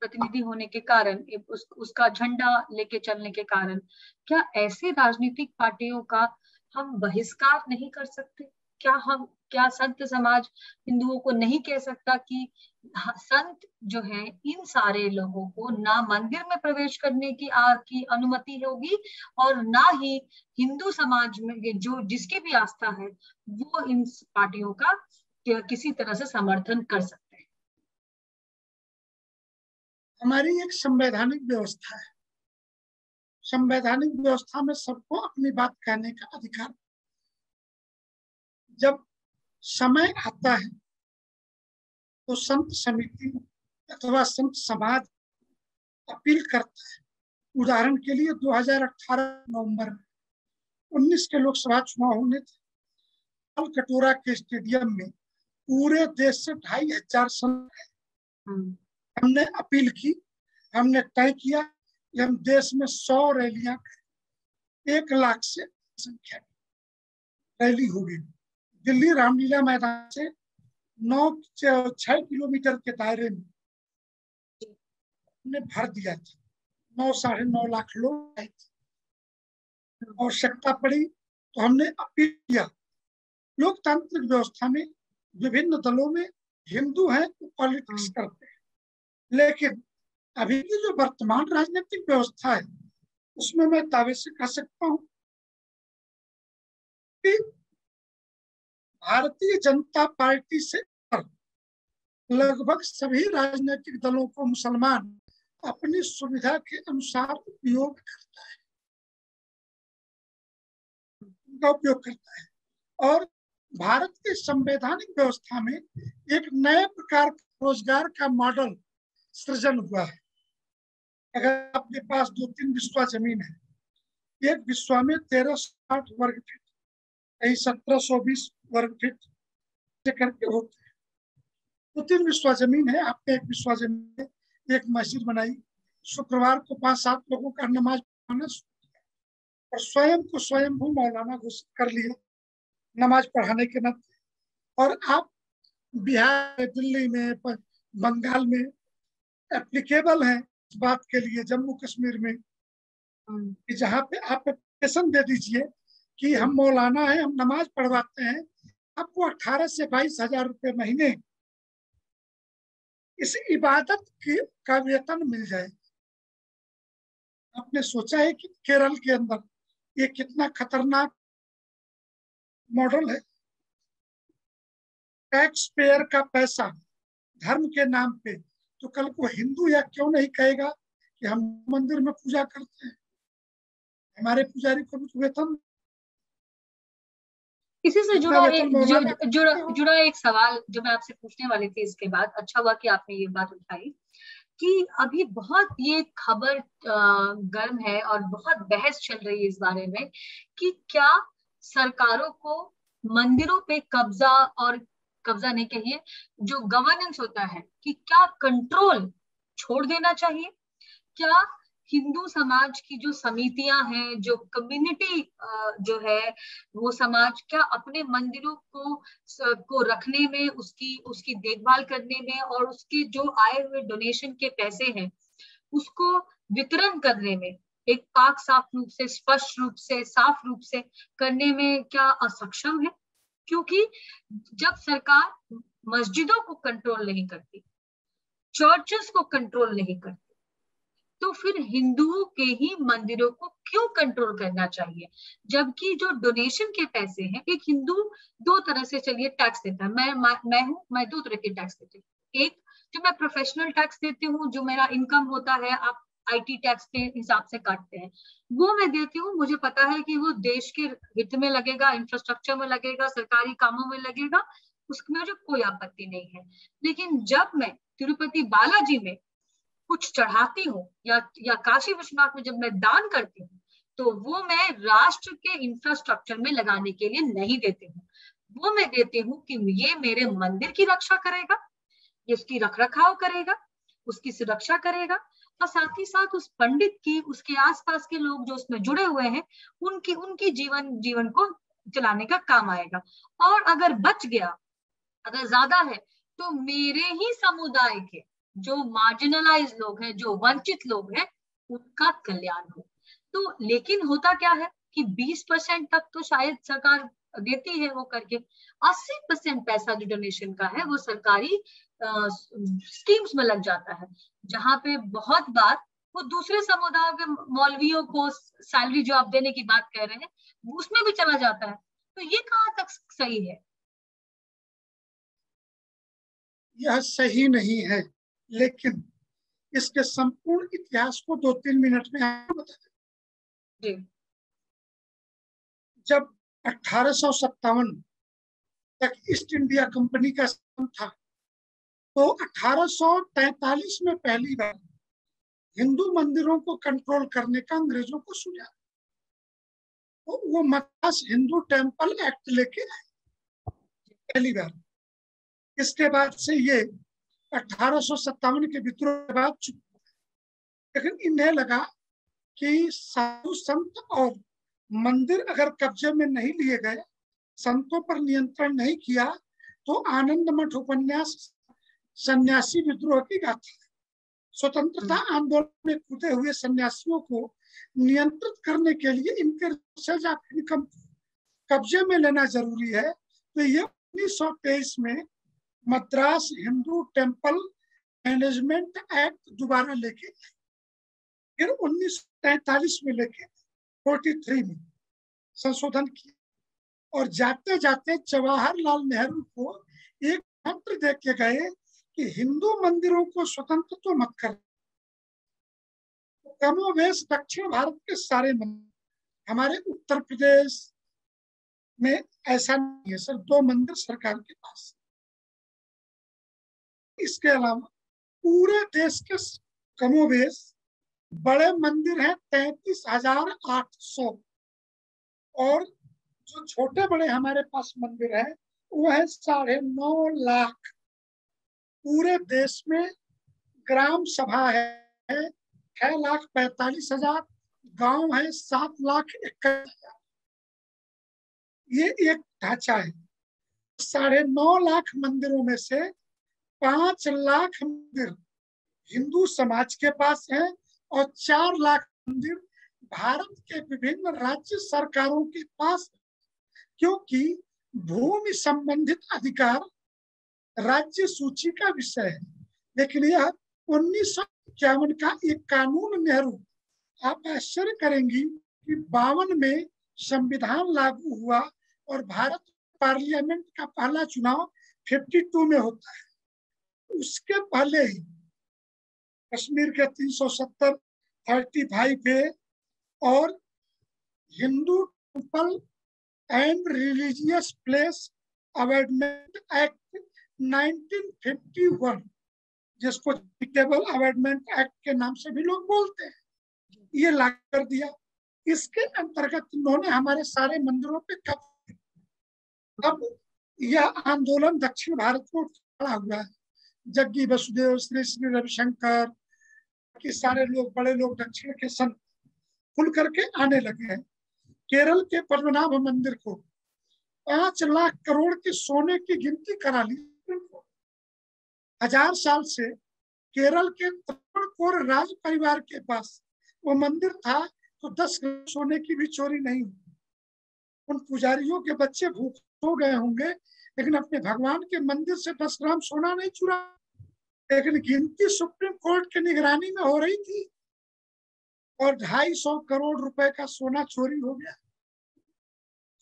A: प्रतिनिधि होने के कारण उस, उसका झंडा लेके चलने के कारण क्या ऐसे राजनीतिक पार्टियों का हम बहिष्कार नहीं कर सकते? क्या हम क्या संत समाज हिंदुओं को नहीं कह सकता कि संत जो है इन सारे लोगों को ना मंदिर में प्रवेश करने की आ, की अनुमति होगी और ना ही हिंदू समाज में जो जिसकी भी आस्था है वो इन पार्टियों का किसी तरह से समर्थन कर सकते
B: हमारी एक संवैधानिक व्यवस्था है। संवैधानिक व्यवस्था में सबको अपनी बात कहने का अधिकार। जब समय आता है तो संत समिति अथवा संत समाज अपील करता है। उदाहरण के लिए 2018 नवंबर में 19 के लोकसभा चुनाव होने थे। कटोरा के स्टेडियम में पूरे देश से ढाई हज़ार संत। हमने अपील की हमने तय किया कि हम देश में सौ रैलियाँ एक लाख से संख्या रैली होगी। दिल्ली रामलीला मैदान से नौ छह किलोमीटर के दायरे में ने भर दिया था। नौ साढ़े नौ लाख लोग आए थे। आवश्यकता पड़ी तो हमने अपील किया। लोकतांत्रिक व्यवस्था में विभिन्न दलों में हिंदू हैं तो पॉलिटिक्स हाँ। करते हैं। लेकिन अभी की जो वर्तमान राजनीतिक व्यवस्था है, उसमें मैं दावे से कह सकता हूँ कि भारतीय जनता पार्टी से लगभग सभी राजनीतिक दलों को मुसलमान अपनी सुविधा के अनुसार उपयोग करता है। उपयोग करता है। और भारत की संवैधानिक व्यवस्था में एक नए प्रकार रोज़गार का मॉडल सृजन हुआ। है अगर आपके पास दो तीन विश्वा ज़मीन है, एक विश्वा में तेरह सौ आठ वर्ग फीट, कहीं सत्रह सौ बीस वर्ग फीट से करके होते हैं। तो तीन विश्वा ज़मीन है, आपने एक विश्वा ज़मीन है एक मस्जिद बनाई। शुक्रवार को पाँच सात लोगों का नमाज़ पढ़ाना शुरू किया। और स्वयं को स्वयं भू मौलाना घोषित कर लिया नमाज़ पढ़ाने के नाते। और आप बिहार, दिल्ली में बंगाल में एप्लीकेबल है इस बात के लिए जम्मू कश्मीर में। कि जहाँ पे आप एप्लीकेशन दे दीजिए कि हम मौलाना है हम नमाज़ पढ़वाते हैं आपको अठारह से बाईस हज़ार रुपये महीने इस इबादत की का वेतन मिल जाए। आपने सोचा है कि केरल के अंदर ये कितना खतरनाक मॉडल है? टैक्स पेयर का पैसा धर्म के नाम पे तो कल को हिंदू या क्यों नहीं कहेगा कि हम मंदिर में पूजा करते हैं? हमारे पुजारी को भी तो वेतन?
A: इसी से जुड़ा एक जुड़ा जुड़ा एक सवाल जो मैं आपसे पूछने वाली थी इसके बाद। अच्छा हुआ कि आपने ये बात उठाई कि अभी बहुत ये खबर गर्म है और बहुत बहस चल रही है इस बारे में कि क्या सरकारों को मंदिरों पे कब्जा और कब्जा नहीं कहिए, जो गवर्नेंस होता है कि क्या कंट्रोल छोड़ देना चाहिए? क्या हिंदू समाज की जो समितियाँ हैं, जो कम्युनिटी जो है, वो समाज क्या अपने मंदिरों को को रखने में, उसकी उसकी देखभाल करने में और उसके जो आए हुए डोनेशन के पैसे हैं, उसको वितरण करने में, एक पाक साफ़ रूप से, स्पष्ट रूप से, साफ़ रूप से करने में क्या असक्षम है? क्योंकि जब सरकार मस्जिदों को कंट्रोल नहीं करती चर्चेस को कंट्रोल नहीं करती तो फिर हिंदुओं के ही मंदिरों को क्यों कंट्रोल करना चाहिए? जबकि जो डोनेशन के पैसे हैं, एक हिंदू दो तरह से चलिए टैक्स देता है। मैं मैं हूँ, मैं दो तरह के टैक्स देती हूँ। एक, जो मैं प्रोफेशनल टैक्स देती हूँ, जो मेरा इनकम होता है, आप आईटी टैक्स के हिसाब से काटते हैं। वो मैं देती हूँ, मुझे पता है कि वो देश के हित में लगेगा इंफ्रास्ट्रक्चर में लगेगा, सरकारी कामों में लगेगा, उसमें मुझे कोई आपत्ति नहीं है। लेकिन जब मैं तिरुपति बालाजी में कुछ चढ़ाती हूँ, या या काशी विश्वनाथ में जब मैं दान करती हूँ तो वो मैं राष्ट्र के इंफ्रास्ट्रक्चर में लगाने के लिए नहीं देती हूँ। वो मैं देती हूँ कि ये मेरे मंदिर की रक्षा करेगा इसकी रख रखाव करेगा, उसकी सुरक्षा करेगा और साथ ही साथ उस पंडित की, उसके आसपास के लोग जो उसमें जुड़े हुए हैं, उनकी उनकी जीवन जीवन को चलाने का काम आएगा। और अगर बच गया, अगर ज़्यादा है तो मेरे ही समुदाय के जो मार्जिनलाइज लोग हैं, जो वंचित लोग हैं, उनका कल्याण हो। तो लेकिन होता क्या है कि 20 परसेंट तक तो शायद सरकार देती है वो करके 80 परसेंट पैसा जो डोनेशन का है, वो सरकारी स्कीम्स में लग जाता है जहाँ पे बहुत बार वो दूसरे समुदायों के मौलवियों को सैलरी जो आप देने की बात कह रहे हैं उसमें भी चला जाता है। तो ये कहाँ तक सही है?
B: यह सही नहीं है लेकिन इसके संपूर्ण इतिहास को दो तीन मिनट में आपको बता जब अठारह सौ सत्तावन तक ईस्ट इंडिया कंपनी का था तो 1843 में पहली बार हिंदू मंदिरों को कंट्रोल करने का अंग्रेज़ों को सुझा तो वो मद्रास हिंदू टेंपल एक्ट लेके आए। पहली बार। इसके बाद से ये अठारह के विद्रोह के बाद चुप लेकिन इन्हें लगा कि साधु संत और मंदिर अगर कब्जे में नहीं लिए गए, संतों पर नियंत्रण नहीं किया तो आनंद मठ उपन्यास सन्यासी विद्रोह की गाथा। है स्वतंत्रता हम्म। आंदोलन में कूदे हुए सन्यासियों को नियंत्रित करने के लिए इनके कब्जे में लेना ज़रूरी है। तो ये उन्नीस में Madras Hindu temple management act दोबारा लेके फिर उन्नीस सौ तैतालीस में लेके 43 में संशोधन किया। और जाते जाते जवाहरलाल नेहरू को एक पत्र दे के गए कि हिंदू मंदिरों को स्वतंत्र तो मत कर। कमोवेश दक्षिण भारत के सारे मंदिर, हमारे उत्तर प्रदेश में ऐसा नहीं है, सर, दो मंदिर सरकार के पास इसके अलावा पूरे देश के कमोवेश बड़े मंदिर हैं, तैतीस हज़ार आठ सौ। और जो छोटे बड़े हमारे पास मंदिर है, वो है साढ़े नौ लाख। पूरे देश में ग्राम सभा है, छह लाख पैतालीस हज़ार, गाँव है, सात लाख इक्कीस हज़ार। ये एक ढांचा है। साढ़े नौ लाख मंदिरों में से पाँच लाख मंदिर हिंदू समाज के पास है और चार लाख मंदिर भारत के विभिन्न राज्य सरकारों के पास क्योंकि भूमि संबंधित अधिकार राज्य सूची का विषय है। लेकिन यह उन्नीस सौ इक्यावन का एक कानून नेहरू, आप आश्चर्य करेंगी कि बावन में संविधान लागू हुआ और भारत पार्लियामेंट का पहला चुनाव 52 में होता है। उसके पहले ही कश्मीर के 370 35 है और Hindu temple and religious place endowment act 1951 जिसको चैरिटेबल अवेडमेंट एक्ट के नाम से भी लोग बोलते हैं, ये लागू कर दिया। इसके अंतर्गत इन्होंने हमारे सारे मंदिरों पे कब अब यह आंदोलन दक्षिण भारत को खड़ा हुआ है। जग्गी वसुदेव, श्री श्री रविशंकर के सारे लोग, बड़े लोग दक्षिण के संत खुल करके आने लगे हैं। केरल के पद्मनाभ मंदिर को पाँच लाख करोड़ के सोने की गिनती करा ली। हज़ार साल से केरल के त्रिपुणकोर राज परिवार के पास वो मंदिर था तो दस सोने की भी चोरी नहीं उन पुजारियों के बच्चे भूख हो गए होंगे, लेकिन अपने भगवान के मंदिर से दस ग्राम सोना नहीं चुरा। लेकिन गिनती सुप्रीम कोर्ट की निगरानी में हो रही थी और ढाई सौ करोड़ रुपए का सोना चोरी हो गया।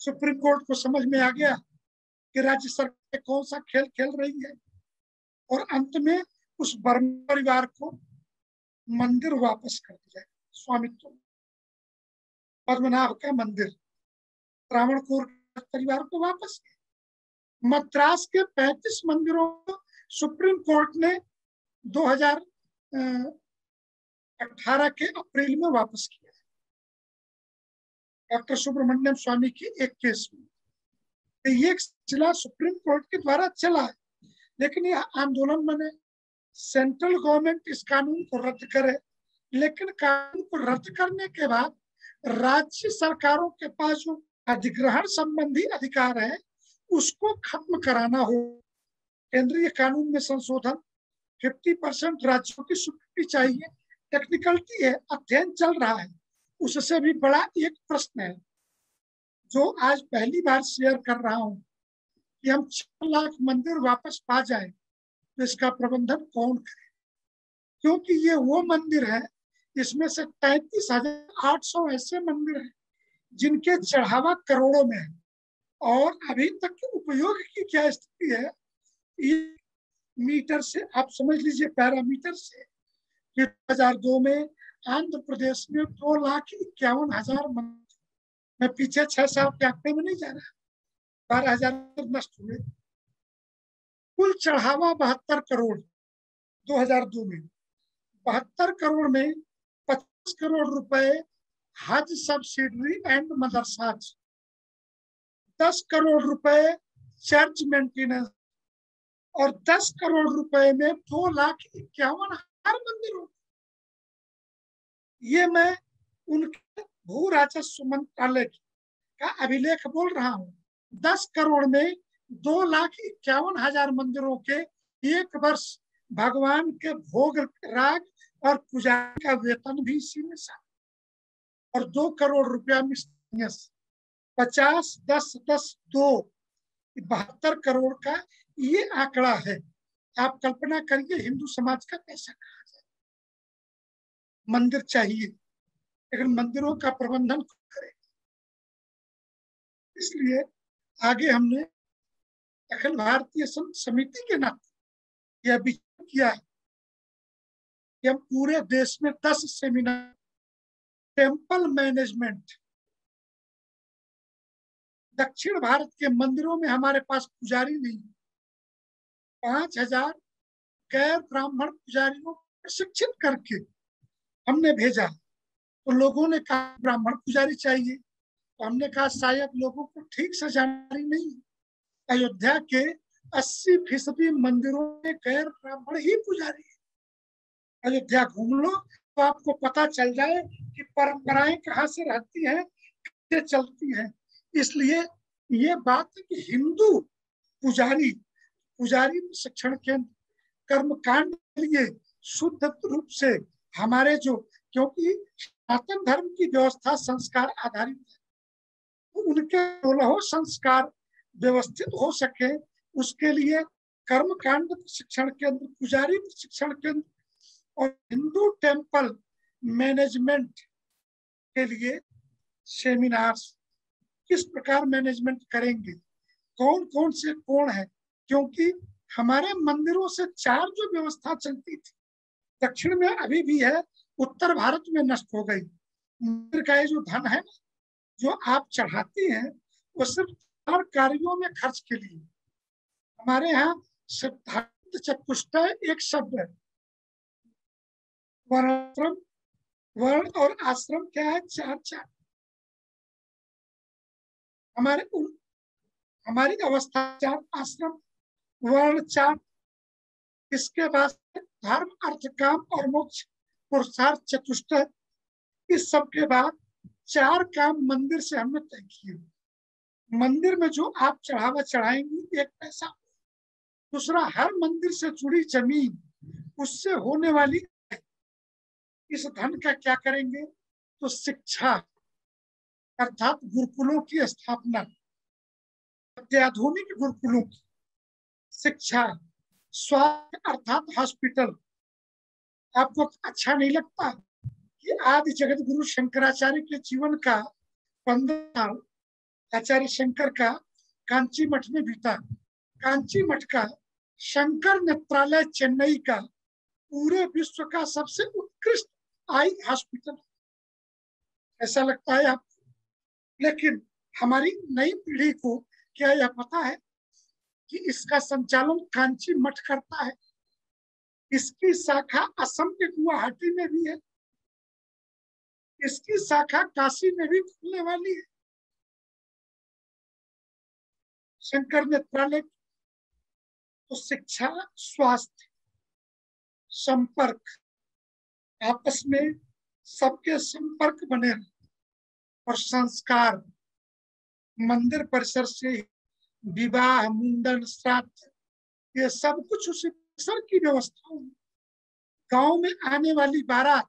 B: सुप्रीम कोर्ट को समझ में आ गया कि राज्य सरकार कौन सा खेल खेल रही है। और अंत में उस बर्म परिवार को मंदिर वापस कर दिया स्वामित्व। पद्मनाभ का मंदिर, रावण त्रावणकोर परिवार को वापस मद्रास के 35 मंदिरों को सुप्रीम कोर्ट ने 2000 18 के अप्रैल में वापस किया है डॉक्टर सुब्रमण्यम स्वामी की एक केस में। तो ये सिलसिला सुप्रीम कोर्ट के द्वारा चला है। लेकिन यह आंदोलन मैंने सेंट्रल गवर्नमेंट इस कानून को रद्द करे, लेकिन कानून को रद्द करने के बाद राज्य सरकारों के पास जो अधिग्रहण संबंधी अधिकार है, उसको खत्म कराना हो। केंद्रीय कानून में संशोधन 50 परसेंट राज्यों की स्वीकृति चाहिए। टेक्निकलिटी है, अध्ययन चल रहा है। उससे भी बड़ा एक प्रश्न है, जो आज पहली बार शेयर कर रहा हूँ। कि हम छह लाख मंदिर वापस पा जाए तो इसका प्रबंधन कौन करे? क्योंकि ये वो मंदिर है, इसमें से तैतीस हज़ार आठ सौ ऐसे मंदिर हैं, जिनके चढ़ावा करोड़ों में है। और अभी तक के उपयोग की क्या स्थिति है? ये मीटर से, आप समझ लीजिए पैरामीटर से कि दो हज़ार दो में आंध्र प्रदेश में दो लाख इक्यावन हज़ार मंदिर। मैं पीछे छह साल के आंकड़े में नहीं जा रहा। बारह हज़ार नष्ट हुए। कुल चढ़ावा बहत्तर करोड़ 2002 में। बहत्तर करोड़ में पचास करोड़ रुपए हज सब्सिडरी एंड मदरसाज दस करोड़ रुपए चर्च मेंटेनेंस और दस करोड़ रुपए में दो लाख इक्यावन हज़ार मंदिरों। ये मैं उनके भू राजस्व मंत्रालय का अभिलेख बोल रहा हूँ। दस करोड़ में दो लाख इक्यावन हज़ार मंदिरों के एक वर्ष भगवान के भोग, राग और पुजारी का वेतन भी इसी में शामिल और दो करोड़ रुपया पचास, दस दस, दो, बहत्तर करोड़ का ये आंकड़ा है। आप कल्पना करिए, हिंदू समाज का कैसा कहा जाए मंदिर चाहिए, लेकिन मंदिरों का प्रबंधन करें इसलिए आगे हमने अखिल भारतीय समिति के नाते यह विचार किया है कि हम पूरे देश में दस सेमिनार टेंपल मैनेजमेंट दक्षिण भारत के मंदिरों में हमारे पास पुजारी नहीं पाँच हज़ार गैर ब्राह्मण पुजारियों को प्रशिक्षित करके हमने भेजा तो लोगों ने कहा, ब्राह्मण पुजारी चाहिए। तो हमने कहा शायद लोगों को ठीक से जानकारी नहीं, अयोध्या के 80 फ़ीसदी मंदिरों में गैर ब्राह्मण ही पुजारी है। अयोध्या घूम लो तो आपको पता चल जाए कि परंपराएँ कहाँ से रहती हैं, कैसे चलती हैं। इसलिए ये बात है कि हिंदू पुजारी पुजारी शिक्षण केंद्र कर्म कांड के लिए शुद्ध रूप से हमारे जो, क्योंकि सनातन धर्म की व्यवस्था संस्कार आधारित है। उनके सोलह संस्कार व्यवस्थित हो सके, उसके लिए कर्म कांड प्रशिक्षण केंद्र, पुजारी प्रशिक्षण केंद्र और हिंदू टेंपल मैनेजमेंट के लिए सेमिनार्स किस प्रकार मैनेजमेंट करेंगे? कौन कौन से कौन है? क्योंकि हमारे मंदिरों से चार जो व्यवस्था चलती थी, दक्षिण में अभी भी है, उत्तर भारत में नष्ट हो गई। मंदिर का ये जो धन है जो आप चढ़ाते हैं, वो सिर्फ़ चार कार्यों में खर्च के लिए। हमारे यहाँ सिद्धांत चतुष्ट एक शब्द है। वर्णाश्रम, वर्ण और आश्रम क्या है? चार चार। हमारे हमारी अवस्था चार, आश्रम, वर्ण चार। इसके बाद धर्म, अर्थ, काम और मोक्ष, पुरुषार्थ चतुष्ट। इस सब के बाद चार काम मंदिर से हमने तय किए मंदिर में जो आप चढ़ावा चढ़ाएँगे, एक पैसा। दूसरा, हर मंदिर से जुड़ी ज़मीन, उससे होने वाली इस धन का क्या करेंगे? तो शिक्षा, अर्थात गुरुकुलों की स्थापना, अत्याधुनिक गुरुकुलों की। शिक्षा, स्वास्थ्य, अर्थात हॉस्पिटल। आपको अच्छा नहीं लगता? कि आदि जगत गुरु शंकराचार्य के जीवन का पंद्रह आचार्य शंकर का कांची मठ में बीता। कांची मठ का शंकर नेत्रालय चेन्नई का पूरे विश्व का सबसे उत्कृष्ट आई हॉस्पिटल। ऐसा लगता है आपको लेकिन हमारी नई पीढ़ी को क्या यह पता है कि इसका संचालन कांची मठ करता है? इसकी शाखा असम के गुवाहाटी में भी है। इसकी शाखा काशी में भी खुलने वाली है? शंकर नेत्रालय तो शिक्षा, स्वास्थ्य, संपर्क, आपस में सबके संपर्क बने और संस्कार, मंदिर परिसर से विवाह, मुंडन, श्राद्ध, ये सब कुछ उसी परिसर की व्यवस्था गाँव में आने वाली बारात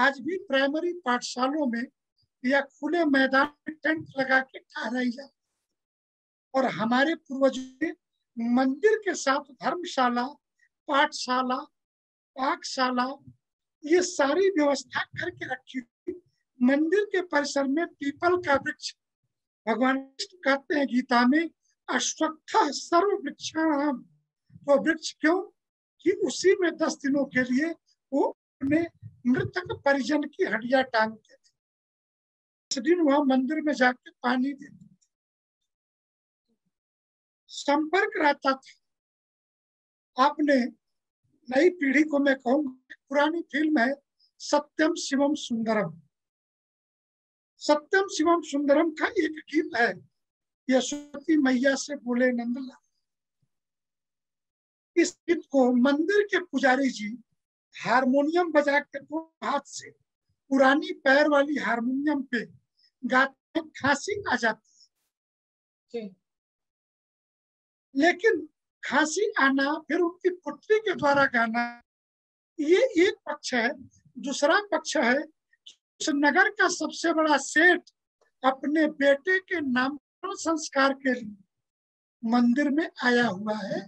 B: आज भी प्राइमरी पाठशालों में या खुले मैदान में टेंट लगा के ठहराई जाती और हमारे पूर्वजों ने मंदिर के साथ धर्मशाला, पाठशाला, पाकशाला, ये सारी व्यवस्था करके रखी थी मंदिर के परिसर में पीपल का वृक्ष, भगवान कहते हैं गीता में, अश्वत्थ सर्व वृक्षाणाम तो वृक्ष क्यों? कि उसी में दस दिनों के लिए वो अपने मृतक परिजन की हड्डियाँ टांगते थे। इस दिन वहाँ मंदिर में जाके पानी देते थे। संपर्क रहता था। आपने नई पीढ़ी को मैं कहूँगा, पुरानी फ़िल्म है सत्यम शिवम सुंदरम। सत्यम शिवम सुंदरम का एक गीत है, यशोमती मैया से बोले नंदलाल। इस गीत को मंदिर के पुजारी जी हारमोनियम बजा कर दो हाथ से। पुरानी पैर वाली हारमोनियम पे गाते खांसी आ जाती है। लेकिन खांसी आना फिर उनकी पुत्री के द्वारा गाना ये एक पक्ष है। दूसरा पक्ष है नगर का सबसे बड़ा सेठ अपने बेटे के नाम संस्कार के लिए मंदिर में आया हुआ है।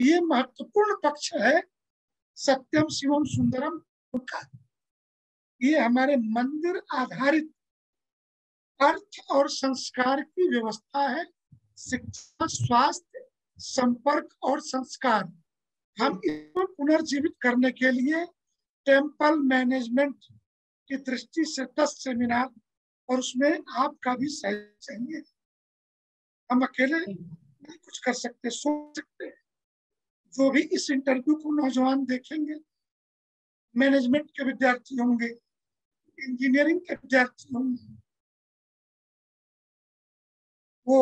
B: ये महत्वपूर्ण पक्ष है सत्यम शिवम सुंदरम ये हमारे मंदिर आधारित अर्थ और संस्कार की व्यवस्था है। शिक्षा, स्वास्थ्य, संपर्क और संस्कार। हम इसको पुनर्जीवित करने के लिए टेंपल मैनेजमेंट की दृष्टि से दस सेमिनार और उसमें आपका भी सहयोग चाहिए। हम अकेले नहीं कुछ कर सकते, सोच सकते। जो भी इस इंटरव्यू को नौजवान देखेंगे मैनेजमेंट के विद्यार्थी होंगे इंजीनियरिंग के विद्यार्थी होंगे, वो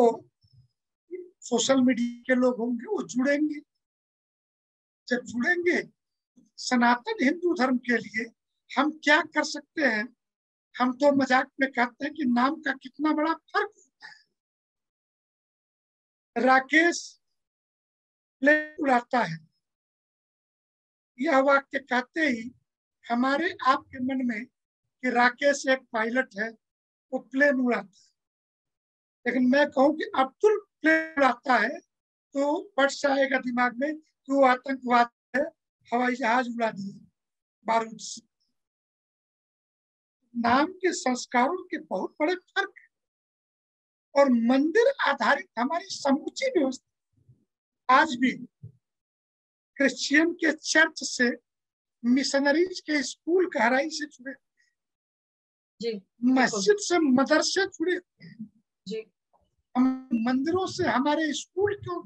B: सोशल मीडिया के लोग होंगे, वो जुड़ेंगे। जब जुड़ेंगे, सनातन हिंदू धर्म के लिए हम क्या कर सकते हैं? हम तो मज़ाक में कहते हैं कि नाम का कितना बड़ा फ़र्क होता है। राकेश उड़ाता है। यह वाक्य कहते ही हमारे आपके मन में कि राकेश एक पायलट है, वो प्लेन उड़ाता है। लेकिन मैं कहूँ कि अब्दुल प्लेन उड़ाता है तो पट से आएगा दिमाग में कि वो आतंकवाद है, हवाई जहाज़ उड़ा दिए, बारूद से। नाम के संस्कारों के बहुत बड़े फ़र्क और मंदिर आधारित हमारी समूची व्यवस्था आज भी क्रिश्चियन के चर्च से मिशनरीज के स्कूल गहराई से जुड़े
A: जी
B: मस्जिद से मदरसे जुड़े
A: जी।
B: हम मंदिरों से हमारे स्कूल क्यों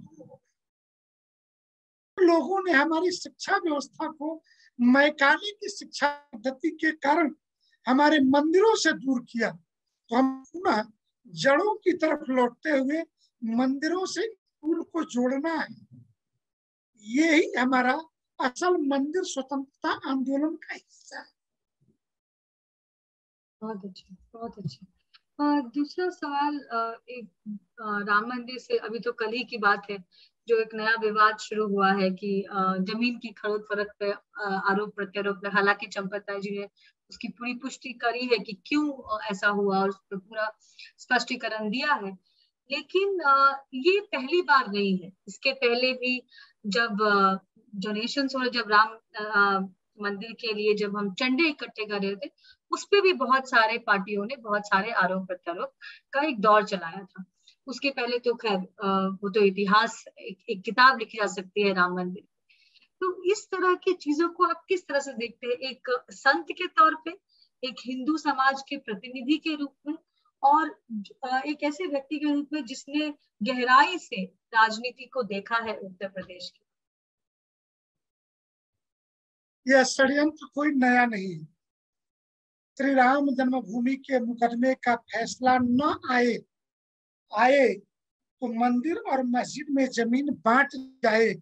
B: लोगों ने हमारी शिक्षा व्यवस्था को मैकाले की शिक्षा पद्धति के कारण हमारे मंदिरों से दूर किया। तो हम पुनः जड़ों की तरफ़ लौटते हुए मंदिरों से को जोड़ना है। यही हमारा असल मंदिर स्वतंत्रता आंदोलन का हिस्सा है।
A: बहुत अच्छा बहुत अच्छा। दूसरा सवाल एक राम मंदिर से अभी तो कल ही की बात है, जो एक नया विवाद शुरू हुआ है कि ज़मीन की खड़ोत फरक पे आरोप प्रत्यारोप है हालाँकि चंपता जी ने उसकी पूरी पुष्टि करी है कि क्यों ऐसा हुआ और उस पर पूरा स्पष्टीकरण दिया है। लेकिन ये पहली बार नहीं है। इसके पहले भी जब डोनेशन और जब राम मंदिर के लिए जब हम चंडे इकट्ठे कर रहे थे उस पर भी बहुत सारे पार्टियों ने बहुत सारे आरोप प्रत्यारोप का एक दौर चलाया था। उसके पहले तो खैर वो तो इतिहास एक, एक किताब लिखी जा सकती है राम मंदिर। तो इस तरह की चीज़ों को आप किस तरह से देखते हैं? एक संत के तौर पे एक हिंदू समाज के प्रतिनिधि के रूप में और एक ऐसे व्यक्ति के रूप में जिसने गहराई से राजनीति को देखा है उत्तर प्रदेश की।
B: यह षड्यंत्र कोई नया नहीं। है श्री राम जन्मभूमि के मुकदमे का फैसला न आए आए तो मंदिर और मस्जिद में ज़मीन बांट जाए।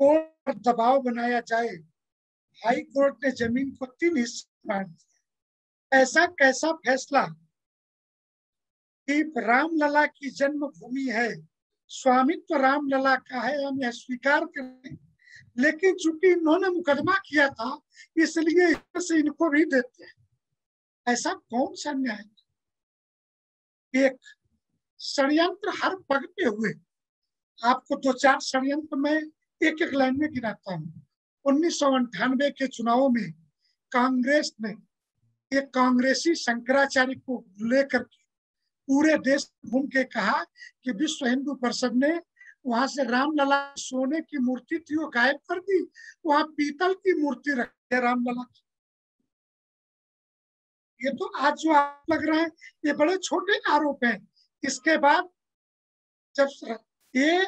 B: कोर्ट दबाव बनाया जाए। हाई कोर्ट ने ज़मीन को तीन हिस्से बांट दिया। ऐसा कैसा फैसला? कि रामलला की जन्मभूमि है। स्वामित्व रामलला का है, हम यह स्वीकार करें। लेकिन चूँकि इन्होंने मुकदमा किया था, इसलिए से इनको भी देते हैं। ऐसा कौन सा न्याय? एक षडयंत्र हर पग पे हुए। आपको दो चार षडयंत्र में एक एक लाइन में गिराता हूँ। उन्नीस के चुनावों में कांग्रेस ने एक कांग्रेसी शंकराचार्य को लेकर पूरे देश घूम के कहा कि विश्व हिंदू परिषद ने वहाँ से रामलला सोने की मूर्ति थी, वो गायब कर दी, वहाँ पीतल की मूर्ति रखी है रामलला की। ये तो आज जो आप लग रहा है, ये बड़े छोटे आरोप हैं। इसके बाद जब ये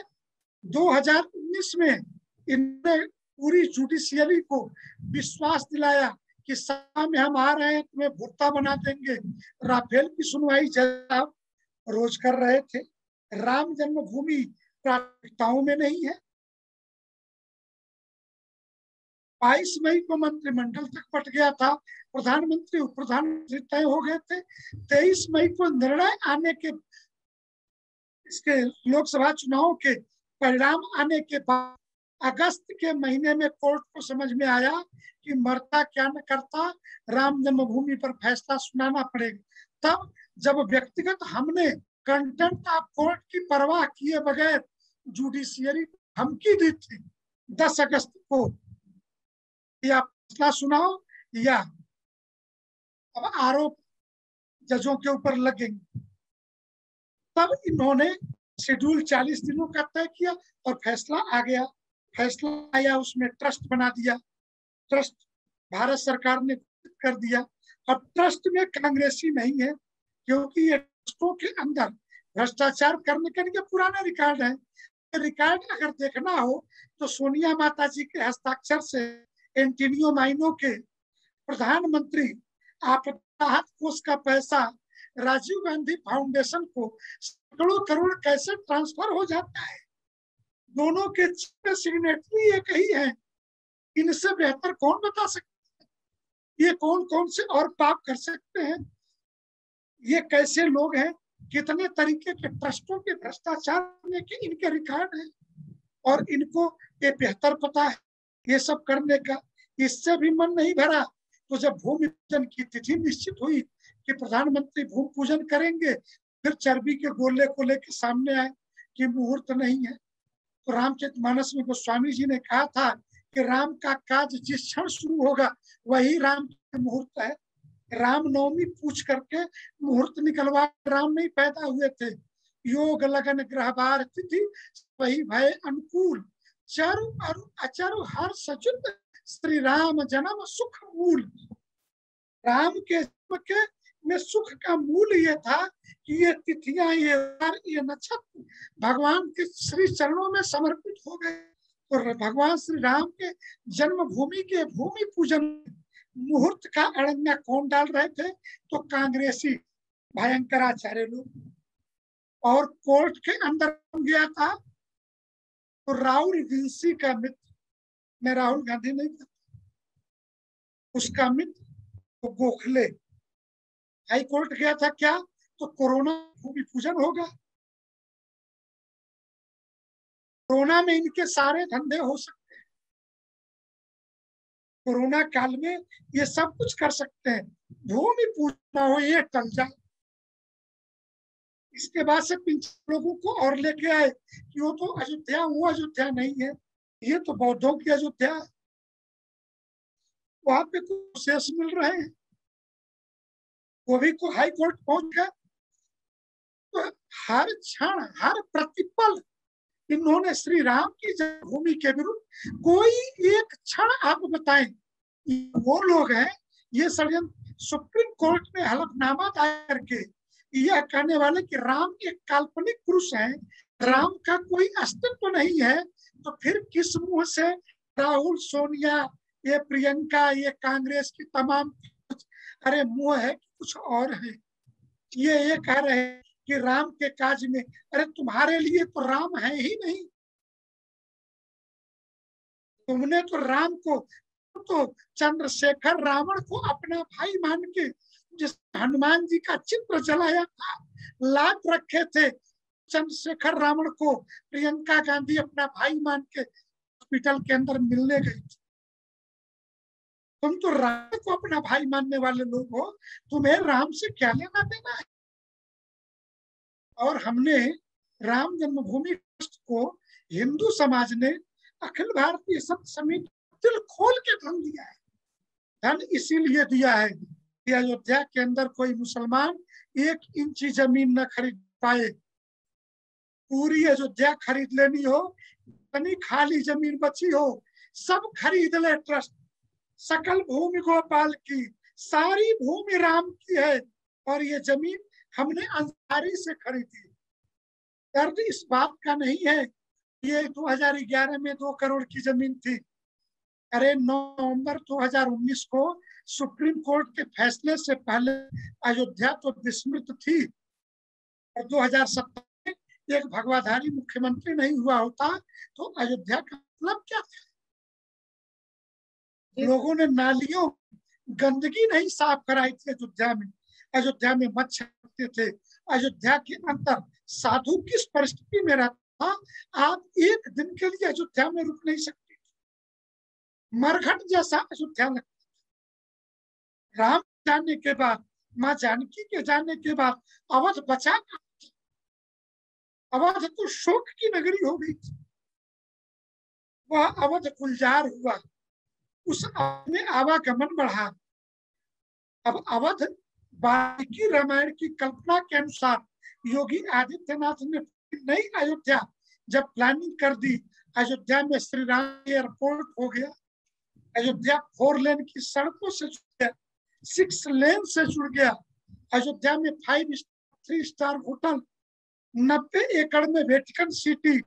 B: 2019 में इनने पूरी जुडिशियरी को विश्वास दिलाया कि सभा में हम आ रहे हैं, तुम्हें भुट्टा बना देंगे। राफेल की सुनवाई जब रोज कर रहे थे। राम जन्मभूमि प्राथमिकताओं में नहीं है। बाईस मई को मंत्रिमंडल तक पट गया था। प्रधानमंत्री उप प्रधानमंत्री तय हो गए थे। तेईस मई को निर्णय आने के, इसके लोकसभा चुनाव के परिणाम आने के बाद अगस्त के महीने में कोर्ट को समझ में आया कि मरता क्या न करता, राम जन्मभूमि पर फैसला सुनाना पड़ेगा। तब जब व्यक्तिगत हमने कंटेंट ऑफ़ कोर्ट की परवाह किए बगैर जुडिशियरी धमकी दी थी, दस अगस्त को या फैसला सुनाओ या अब आरोप जजों के ऊपर लगेंगे। तब इन्होंने शेड्यूल 40 दिनों का तय किया और फैसला आ गया। फैसला आया, उसमें ट्रस्ट बना दिया। ट्रस्ट भारत सरकार ने कर दिया। अब ट्रस्ट में कांग्रेसी नहीं है, क्योंकि ये ट्रस्टों के अंदर भ्रष्टाचार करने के लिए पुराना रिकॉर्ड है। रिकॉर्ड अगर देखना हो तो सोनिया माता जी के हस्ताक्षर से एंटीनियो माइनो के प्रधानमंत्री आपदा कोष का पैसा राजीव गांधी फाउंडेशन को सैकड़ों करोड़ कैसे ट्रांसफ़र हो जाता है? दोनों के सिग्नेटरी एक ही है, इनसे बेहतर कौन बता सकते हैं? ये कौन कौन से और पाप कर सकते हैं? ये कैसे लोग हैं? कितने तरीके के ट्रस्टों के भ्रष्टाचार के इनके रिकॉर्ड है? और इनको ये बेहतर पता है, ये सब करने का। इससे भी मन नहीं भरा। तो जब भूमि पूजन की तिथि निश्चित हुई कि प्रधानमंत्री भूमि पूजन करेंगे, फिर चर्बी के गोले को लेकर सामने आए कि मुहूर्त नहीं है। तो रामचरित मानस में गोस्वामी जी ने कहा था कि राम का काज जिस क्षण शुरू होगा, वही राम मुहूर्त है। रामनवमी पूछ करके मुहूर्त निकलवा, राम नहीं पैदा हुए थे। योग, लगन ग्रह बार तिथि वही भय, अनुकूल, चारु अरु, अचारु हर सजुद श्री राम, जन्म सुख, मूल। राम के के में सुख का मूल ये था कि ये तिथियाँ, ये ये नक्षत्र भगवान के श्री चरणों में समर्पित हो गए। और भगवान श्री राम के जन्मभूमि के भूमि पूजन मुहूर्त का अड़ंगा कौन डाल रहे थे? तो कांग्रेसी भयंकर आचार्य लोग। और कोर्ट के अंदर गया था? तो राहुल विंसी का मित्र। मैं राहुल गांधी नहीं था। उसका मित्र तो गोखले। हाई कोर्ट गया था क्या? तो कोरोना भूमि पूजन होगा। कोरोना में इनके सारे धंधे हो सकते हैं। कोरोना काल में ये सब कुछ कर सकते हैं। भूमि पूजना हो, ये टल जाए इसके बाद से लोगों को और लेके आए कि वो तो अयोध्या, वो अयोध्या नहीं है। ये तो बौद्धों की अयोध्या। वहाँ पे कुछ मिल रहे हैं। वो भी को हाई कोर्ट पहुँच गया। तो हर क्षण, हर प्रतिपल इन्होंने श्री राम की जन्मभूमि के विरुद्ध कोई एक क्षण आप बताएँ। वो लोग हैं, ये षडयंत्र सुप्रीम कोर्ट में हलफनामा दायर करके यह कहने वाले कि राम एक काल्पनिक पुरुष है, राम का कोई अस्तित्व नहीं है तो फिर किस मुँह से राहुल, सोनिया, ये प्रियंका, ये कांग्रेस की तमाम अरे मुँह है कुछ और है। ये ये कह रहे हैं कि राम के काज में, अरे तुम्हारे लिए तो राम है ही नहीं। तुमने तो राम को तो चंद्रशेखर रावण को अपना भाई मान के, जिस हनुमान जी का चित्र जलाया था लाभ रखे थे। चंद्रशेखर रावण को प्रियंका गांधी अपना भाई मान के हॉस्पिटल के अंदर मिलने गई थी। तुम तो राम को अपना भाई मानने वाले लोग हो। तुम्हें राम से क्या लेना देना है? और हमने राम जन्मभूमि को हिंदू समाज ने अखिल भारतीय संत समिति दिल खोल के धन दिया है। धन इसीलिए दिया है कि अयोध्या के अंदर कोई मुसलमान एक इंची ज़मीन न खरीद पाए। पूरी अयोध्या खरीद लेनी हो खाली ज़मीन बची हो, सब खरीद ले ट्रस्ट। सकल भूमि गोपाल की, सारी भूमि राम की है, और ये ज़मीन हमने अंसारी से खरीदी। दर्द इस बात का नहीं है ये 2011 में दो करोड़ की ज़मीन थी। अरे 9 नवंबर 2019 को सुप्रीम कोर्ट के फैसले से पहले अयोध्या तो विस्मृत थी, और 2017 में एक भगवाधारी मुख्यमंत्री नहीं हुआ होता तो अयोध्या का मतलब क्या था? लोगों ने नालियों, गंदगी नहीं साफ़ कराई थी अयोध्या में। अयोध्या में मच्छर थे। अयोध्या के अंदर साधु किस परिस्थिति में रहता, आप एक दिन के लिए अयोध्या में रुक नहीं सकते। मरघट जैसा अयोध्या लगता। राम जाने के बाद, माँ जानकी के जाने के बाद अवध बचा अवध तो शोक की नगरी हो गई थी। वह अवध गुलजार हुआ। उस में आवागमन बढ़ा। अब अवध वाल्मीकि रामायण की कल्पना के अनुसार योगी आदित्यनाथ ने नई अयोध्या जब प्लानिंग कर दी, अयोध्या में श्री राम एयरपोर्ट हो गया। अयोध्या फोर लेन की सड़कों से जुड़ गया सिक्स लेन से जुड़ गया। अयोध्या में फाइव थ्री स्टार होटल नब्बे एकड़ में वेटिकन सिटी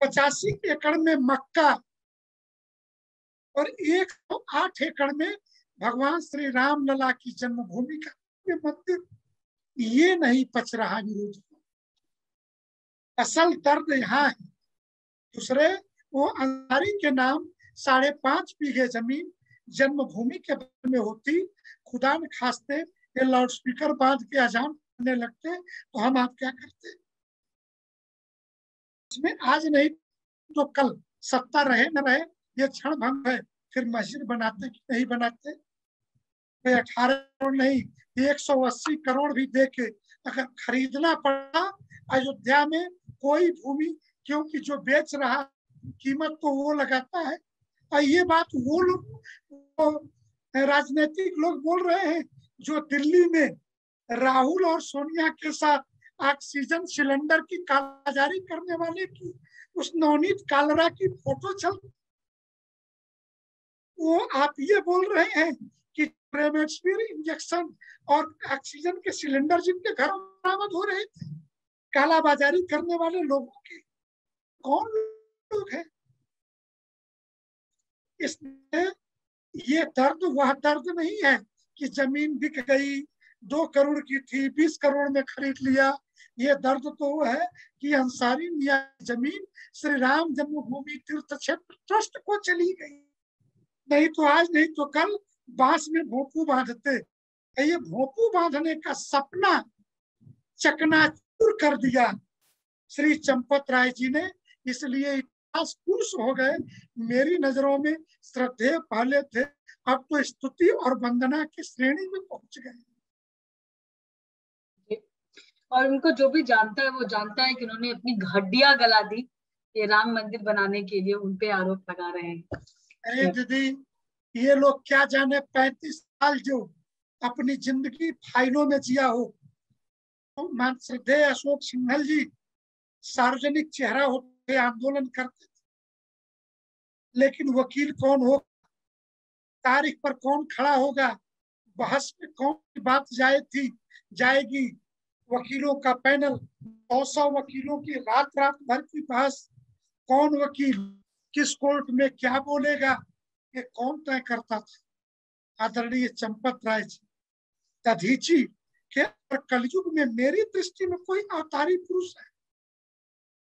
B: पचासी एकड़ में मक्का और एक सौ आठ एकड़ में भगवान श्री राम लला की जन्मभूमि का मंदिर ये नहीं पच रहा विरोध असल दर्द यहाँ है। दूसरे, वो अंसारी के नाम साढ़े पाँच बीघे ज़मीन जन्मभूमि के बारे में होती खुदा न खासते ये लाउड स्पीकर बाँध के अजान करने लगते तो हम आप क्या करते? इसमें आज नहीं तो कल सत्ता रहे न रहे ये क्षण भंग है। फिर मस्जिद बनाते कि नहीं बनाते? अठारह करोड़ नहीं, एक सौ अस्सी करोड़ भी दे के अगर खरीदना पड़ा अयोध्या में कोई भूमि, क्योंकि जो बेच रहा, कीमत तो वो लगाता है। और ये बात वो लोग राजनीतिक लोग बोल रहे हैं, जो दिल्ली में राहुल और सोनिया के साथ ऑक्सीजन सिलेंडर की कालाजारी करने वाले की, उस नवनीत कालरा की फ़ोटो चल वो आप ये बोल रहे हैं कि प्रेमेट्सवीर इंजेक्शन और ऑक्सीजन के सिलेंडर जिनके घर बरामद हो रहे थे, कालाबाजारी करने वाले लोगों के, कौन लोग हैं? इसमें ये दर्द वह दर्द नहीं है कि ज़मीन बिक गई, दो करोड़ की थी, बीस करोड़ में खरीद लिया। ये दर्द तो वो है कि अंसारी ज़मीन श्री राम जन्मभूमि तीर्थ क्षेत्र ट्रस्ट को चली गई। नहीं तो आज नहीं तो कल बाँस में भोपू बांधते। ये भोपू बांधने का सपना चकनाचूर कर दिया। श्री चंपत राय जी ने इसलिए इतिहास पुरुष हो गए। मेरी नज़रों में श्रद्धे पहले थे। अब तो स्तुति और वंदना की श्रेणी में पहुँच गए।
A: और उनको जो भी जानता है, वो जानता है कि उन्होंने अपनी हड्डियाँ गला दी। ये राम मंदिर बनाने के लिए उनपे आरोप लगा रहे हैं।
B: अरे दीदी, ये लोग क्या जाने पैंतीस साल जो अपनी ज़िंदगी फाइलों में जिया हो। तो मान श्रद्धेय अशोक सिंघल जी सार्वजनिक चेहरा होते आंदोलन करते लेकिन वकील कौन हो तारीख पर कौन खड़ा होगा? बहस में कौन बात जाए थी? जाएगी वकीलों का पैनल। सौ वकीलों की रात रात भर की बहस। कौन वकील? किस कोर्ट में क्या बोलेगा? ये कौन तय करता था? आदरणीय चंपत राय जी दधीची के कलयुग में मेरी दृष्टि में कोई अवतारी पुरुष है?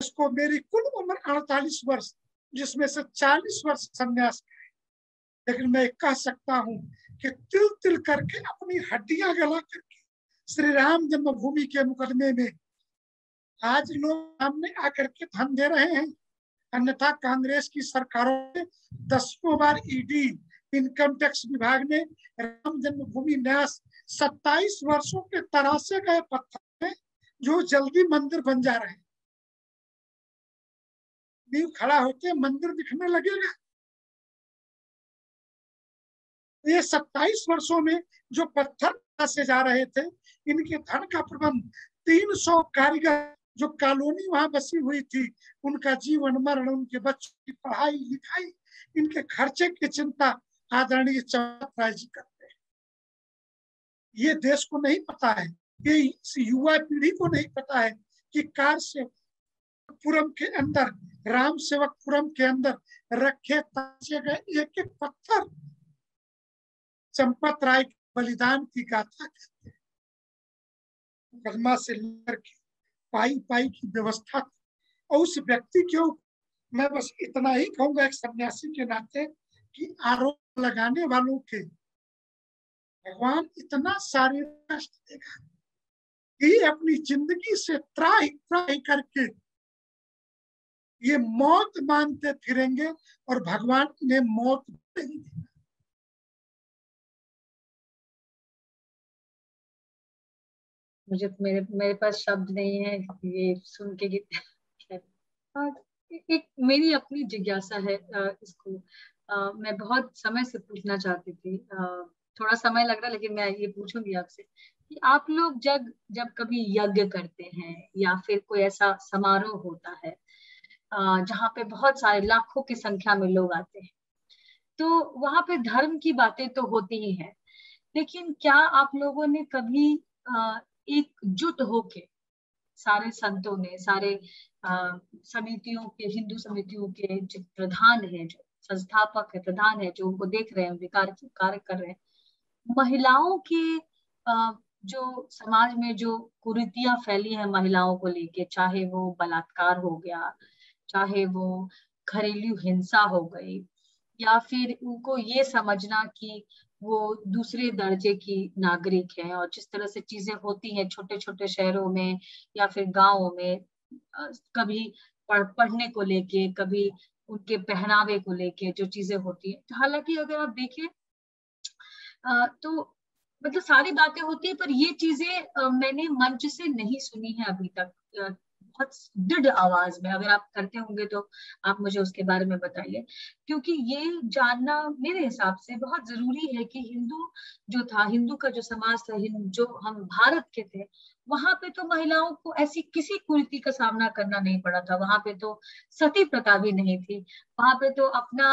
B: इसको मेरी कुल उम्र अड़तालीस वर्ष, जिसमें से चालीस वर्ष संन्यास लेकिन मैं कह सकता हूँ कि तिल तिल करके अपनी हड्डियाँ गला करके श्री राम जन्मभूमि के मुकदमे में आज लोग सामने आकर के धन दे रहे हैं। अन्यथा कांग्रेस की सरकारों ने दसों बार ईडी इनकम टैक्स विभाग ने राम जन्मभूमि न्यास सत्ताईस वर्षों के तरासे गए पत्थर में, जो जल्दी मंदिर बन जा रहे नींव खड़ा होते मंदिर दिखने लगेगा। ये सत्ताईस वर्षों में जो पत्थर से जा रहे थे, इनके धन का प्रबंध तीन सौ कारीगर जो कॉलोनी वहाँ बसी हुई थी, उनका जीवन, मरण, उनके बच्चों की पढ़ाई, लिखाई, इनके खर्चे की चिंता आदरणीय चौथ राय जी करते हैं। ये देश को नहीं पता है, ये युवा पीढ़ी को नहीं पता है कि कार से पुरम के अंदर, राम सेवकपुरम के अंदर रखे, ताजे गए एक एक पत्थर चंपत राय बलिदान की गाथा कहते हैं। से लेकर के पाई पाई की व्यवस्था। और उस व्यक्ति के मैं बस इतना ही कहूँगा एक सन्यासी के नाते कि आरोप लगाने वालों के। भगवान इतना शारीरिक कष्ट देगा कि अपनी ज़िंदगी से त्राही त्राही करके ये मौत मानते फिरेंगे और भगवान ने मौत नहीं दी
A: मुझे मेरे मेरे पास शब्द नहीं है, ये सुन के एक मेरी अपनी जिज्ञासा है इसको। मैं बहुत समय से पूछना चाहती थी। थोड़ा समय लग रहा लेकिन मैं ये पूछूँगी आपसे कि आप लोग जब जब कभी यज्ञ करते हैं या फिर कोई ऐसा समारोह होता है जहाँ पे बहुत सारे, लाखों की संख्या में लोग आते हैं तो वहाँ पे धर्म की बातें तो होती ही है, लेकिन क्या आप लोगों ने कभी एकजुट होके, सारे संतों ने, सारे समितियों के, हिंदू समितियों के जो प्रधान है, जो संस्थापक है, प्रधान है, जो उनको देख रहे हैं कार्य कार्य कर रहे हैं, महिलाओं के जो समाज में जो कुरीतियाँ फैली है महिलाओं को लेके, चाहे वो बलात्कार हो गया, चाहे वो घरेलू हिंसा हो गई, या फिर उनको ये समझना कि वो दूसरे दर्जे की नागरिक है और जिस तरह से चीज़ें होती हैं छोटे छोटे शहरों में या फिर गाँवों में कभी पढ़, पढ़ने को लेके कभी उनके पहनावे को लेके जो चीज़ें होती है। तो हालाँकि अगर आप देखें तो मतलब सारी बातें होती है पर ये चीज़ें मैंने मंच से नहीं सुनी है अभी तक। बहुत दृढ़ आवाज़ में, अगर आप करते होंगे तो आप मुझे उसके बारे में बताइए। क्योंकि ये जानना मेरे हिसाब से बहुत ज़रूरी है कि हिंदू जो था, हिंदू का जो समाज था जो हम भारत के थे, वहाँ पे तो महिलाओं को ऐसी किसी कुरीति का सामना करना नहीं पड़ा था। वहाँ पे तो सती प्रथा भी नहीं थी। वहाँ पे तो अपना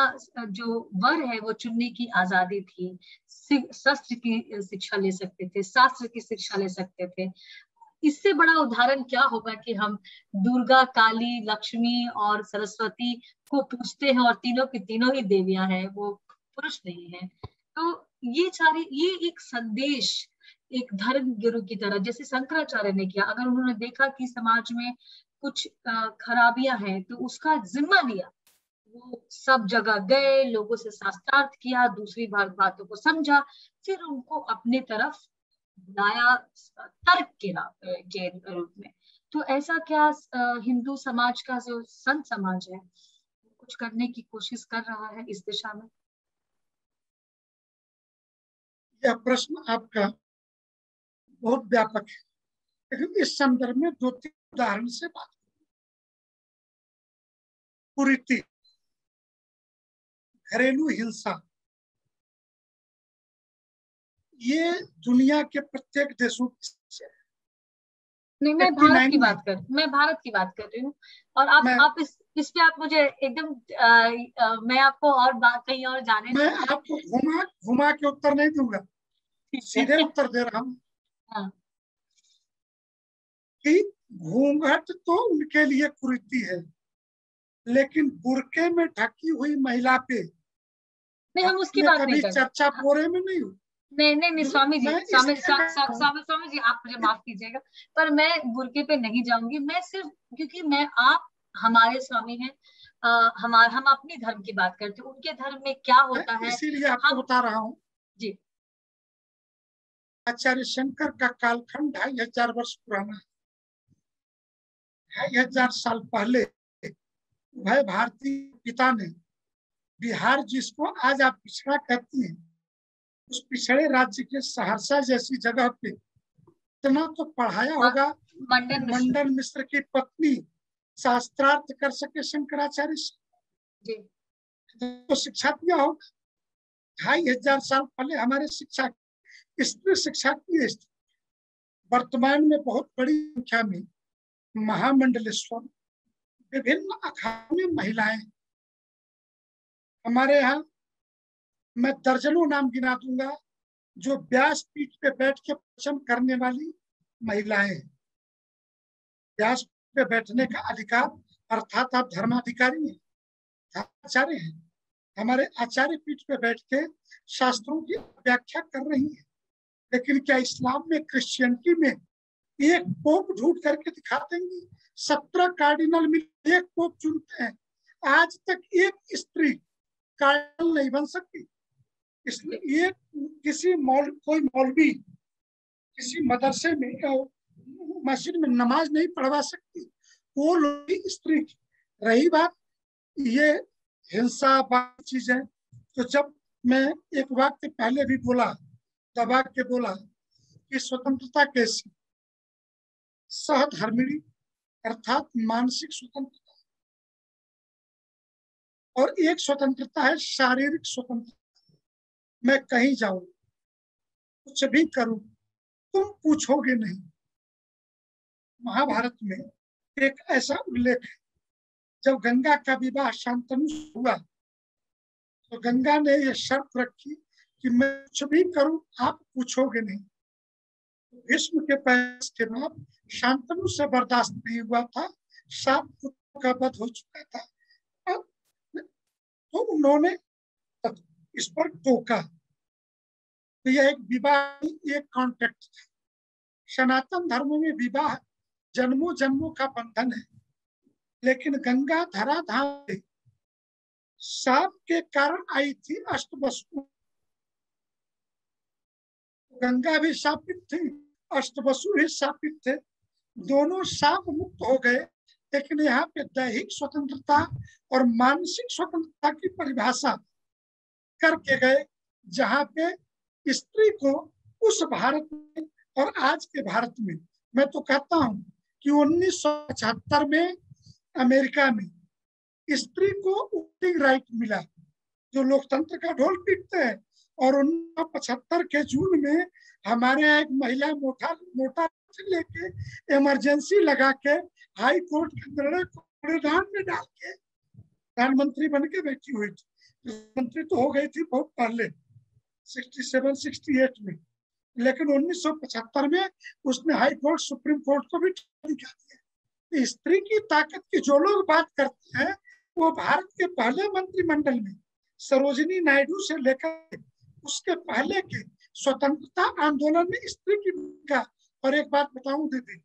A: जो वर है, वो चुनने की आज़ादी थी। शस्त्र की शिक्षा ले सकते थे, शास्त्र की शिक्षा ले सकते थे। इससे बड़ा उदाहरण क्या होगा कि हम दुर्गा, काली, लक्ष्मी और सरस्वती को पूछते हैं और तीनों की तीनों ही देवियाँ हैं, वो पुरुष नहीं है। तो ये सारी, ये एक संदेश, एक धर्म गुरु की तरह, जैसे शंकराचार्य ने किया। अगर उन्होंने देखा कि समाज में कुछ खराबियाँ हैं तो उसका जिम्मा लिया। वो सब जगह गए, लोगों से शास्त्रार्थ किया, दूसरी बार बातों को समझा, फिर उनको अपने तरफ़ लाया तर्क के के रूप में। तो ऐसा क्या हिंदू समाज का जो संत समाज है कुछ करने की कोशिश कर रहा है इस दिशा में?
B: यह प्रश्न आपका बहुत व्यापक है। लेकिन इस संदर्भ में दो तीन उदाहरण से बात कुरीति, घरेलू हिंसा ये दुनिया के प्रत्येक देशों की
A: नहीं मैं भारत की बात कर मैं भारत की बात कर रही हूँ। और आप आप इस इस पे आप मुझे एकदम मैं आपको और बात कहीं और जाने
B: मैं आपको घुमा घुमा के उत्तर नहीं दूँगा। सीधे उत्तर दे रहा हूँ। हाँ। कि घूंघट तो उनके लिए कुरीति है लेकिन बुरके में ढकी हुई महिला पे
A: नहीं हम उसकी बात नहीं कर
B: चर्चा पूरे में नहीं हुई?
A: नहीं नहीं नहीं स्वामी जी स्वामी स्वामी स्वामी जी आप मुझे माफ़ कीजिएगा पर मैं बुरके पे नहीं जाऊँगी मैं सिर्फ़ क्योंकि मैं आप हमारे स्वामी हैं हमारे हम अपनी धर्म की बात करते हैं उनके धर्म में क्या होता है
B: इसीलिए आपको
A: हम-
B: बता रहा हूँ।
A: जी।
B: आचार्य शंकर का कालखंड ढाई हज़ार वर्ष पुराना है। ढाई हज़ार साल पहले वह भारतीय पिता ने बिहार जिसको आज आप पिछड़ा कहती हैं। उस पिछड़े राज्य के सहरसा जैसी जगह पे इतना तो पढ़ाया होगा।
A: मंडन
B: मंडन मिश्र की पत्नी शास्त्रार्थ कर सके शंकराचार्य से। तो शिक्षा दिया होगा। ढाई हज़ार साल पहले हमारे शिक्षा स्त्री शिक्षा की वर्तमान में बहुत बड़ी संख्या में महामंडलेश्वर विभिन्न अखाड़ों में महिलाएँ हमारे यहाँ मैं दर्जनों नाम गिना दूँगा, जो व्यास पीठ पे बैठ के प्रवचन करने वाली महिलाएँ हैं। व्यास पे बैठने का अधिकार अर्थात आप धर्माधिकारी हैं, आचार्य हैं। हमारे आचार्य पीठ पे बैठ के शास्त्रों की व्याख्या कर रही है। लेकिन क्या इस्लाम में, क्रिश्चियनिटी में एक पोप ढूंढ करके दिखा देंगी सत्रह कार्डिनल मिल एक पोप चुनते हैं। आज तक एक स्त्री कार्डिनल नहीं बन सकती इसलिए किसी मौल, कोई मौलवी किसी मदरसे में मस्जिद में नमाज़ नहीं पढ़वा सकती। वो लोग स्त्री रही बात, ये हिंसा बात चीज़ है। तो जब मैं एक वक्त पहले भी बोला, दबा के बोला कि स्वतंत्रता कैसी? सहधर्मिणी अर्थात मानसिक स्वतंत्रता। और एक स्वतंत्रता है, शारीरिक स्वतंत्रता। मैं कहीं जाऊँ, कुछ भी करूँ, तुम पूछोगे नहीं। महाभारत में एक ऐसा उल्लेख है, जब गंगा का विवाह शांतनु हुआ तो गंगा ने यह शर्त रखी कि मैं कुछ भी करूँ, आप पूछोगे नहीं। भीष्म के पैस के बाद शांतनु से बर्दाश्त नहीं हुआ था, सात पुत्र का वध हो चुका था। तो उन्होंने इस पर टोका तो यह एक विवाह एक कॉन्टेक्ट था सनातन धर्म में विवाह जन्मों जन्मों का बंधन है। लेकिन गंगा धरा धाम साप के कारण आई थी अष्ट वसु गंगा भी सापित थी अष्ट वसु भी शापित थे। दोनों साप मुक्त हो गए, लेकिन यहाँ पे दैहिक स्वतंत्रता और मानसिक स्वतंत्रता की परिभाषा करके गए, जहाँ पे स्त्री को उस भारत में और आज के भारत में, मैं तो कहता हूँ कि उन्नीस सौ पचहत्तर में अमेरिका में स्त्री को वोटिंग राइट मिला, जो लोकतंत्र का ढोल पीटते हैं। और उन्नीस पचहत्तर के जून में हमारे यहाँ एक महिला मोटा मोटा लेके इमरजेंसी लगा के हाई कोर्ट के निर्णय को में डाल के प्रधानमंत्री बन के बैठी हुई थी। प्रधानमंत्री तो हो गई थी बहुत पहले 67 68 में। लेकिन 1975 में उसने हाई कोर्ट सुप्रीम कोर्ट को भी दिखा दिया। स्त्री की ताकत की जो लोग बात करते हैं, वो भारत के पहले मंत्रिमंडल में, सरोजिनी नायडू से लेकर उसके पहले के स्वतंत्रता आंदोलन में स्त्री की भूमिका। और एक बात बताऊँ दीदी,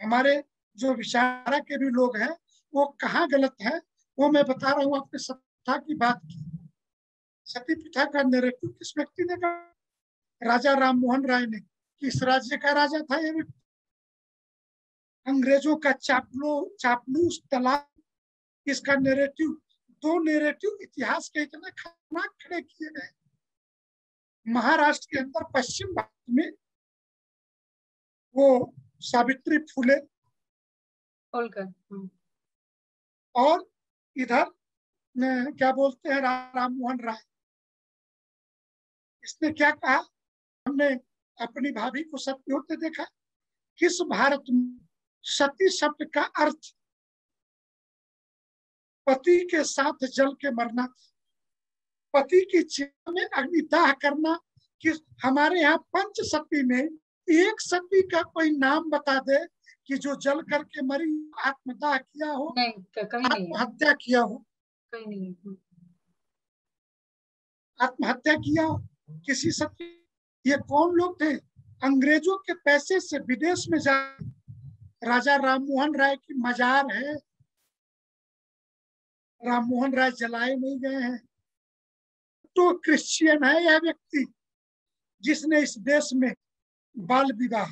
B: हमारे जो विचारा के भी लोग हैं, वो कहाँ गलत है, वो मैं बता रहा हूँ आपने सत्ता की बात की। सती प्रथा का नेरेटिव किस व्यक्ति ने कहा? राजा राम मोहन राय ने। किस राज्य का राजा था ये व्यक्ति? अंग्रेज़ों का चापलो चापलूस तलाक इसका नेरेटिव दो नेरेटिव इतिहास के इतने खतरनाक खड़े किए गए। महाराष्ट्र के अंदर पश्चिम भारत में वो सावित्री फुले
A: होलकर
B: और इधर क्या बोलते हैं राम मोहन राय? इसने क्या कहा? हमने अपनी भाभी को सत्य होते देखा। किस भारत में सती शब्द का अर्थ पति के साथ जल के मरना पति की चिता में अग्निदाह करना कि हमारे यहाँ पंच सती में एक सती का कोई नाम बता दे कि जो जल करके मरी आत्मदाह किया हो
A: नहीं कहीं नहीं
B: आत्महत्या किया हो।
A: कहीं नहीं।
B: आत्महत्या किया किसी सत्य ये कौन लोग थे? अंग्रेज़ों के पैसे से विदेश में जा राजा राममोहन राय की मजार है। राममोहन राय जलाए नहीं गए हैं। तो क्रिश्चियन है यह व्यक्ति जिसने इस देश में बाल विवाह,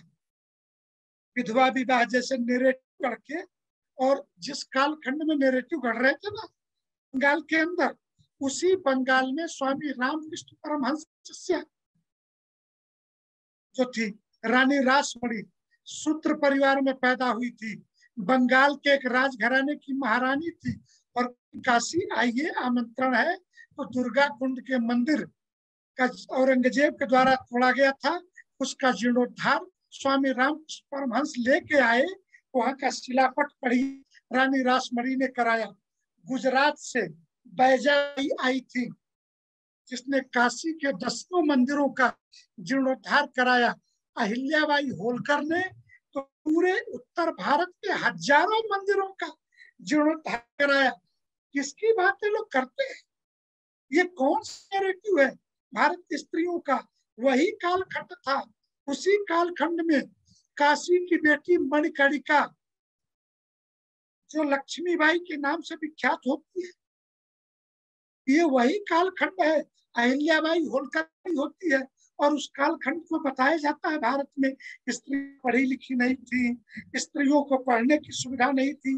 B: विधवा विवाह जैसे नेरेटिव करके और जिस कालखंड में नेरेटिव गढ़ रहे थे ना बंगाल के अंदर, उसी बंगाल में स्वामी रामकृष्ण परमहंस जो थी, रानी रासमणी, सूत्र परिवार में पैदा हुई थी। बंगाल के एक राजघराने की महारानी थी और काशी आइए, आमंत्रण है। तो दुर्गा कुंड के मंदिर का औरंगज़ेब के द्वारा तोड़ा गया था। उसका जीर्णोद्धार स्वामी राम परमहंस लेके आए। वहाँ का शिलापट पढ़ी रानी रासमणी ने कराया। गुजरात से बैजाई आई थी, जिसने काशी के दसों मंदिरों का जीर्णोद्धार कराया। अहिल्याबाई होलकर ने तो पूरे उत्तर भारत के हज़ारों मंदिरों का जीर्णोद्धार कराया। किसकी बात लोग करते हैं? ये कौन सा नेरेटिव है? भारत की स्त्रियों का वही कालखंड था। उसी कालखंड में काशी की बेटी मणिकणिका जो लक्ष्मी बाई के नाम से विख्यात होती है ये वही कालखंड है अहिल्याबाई होलकर होती है। और उस कालखंड को बताया जाता है भारत में स्त्री पढ़ी लिखी नहीं थी स्त्रियों को पढ़ने की सुविधा नहीं थी।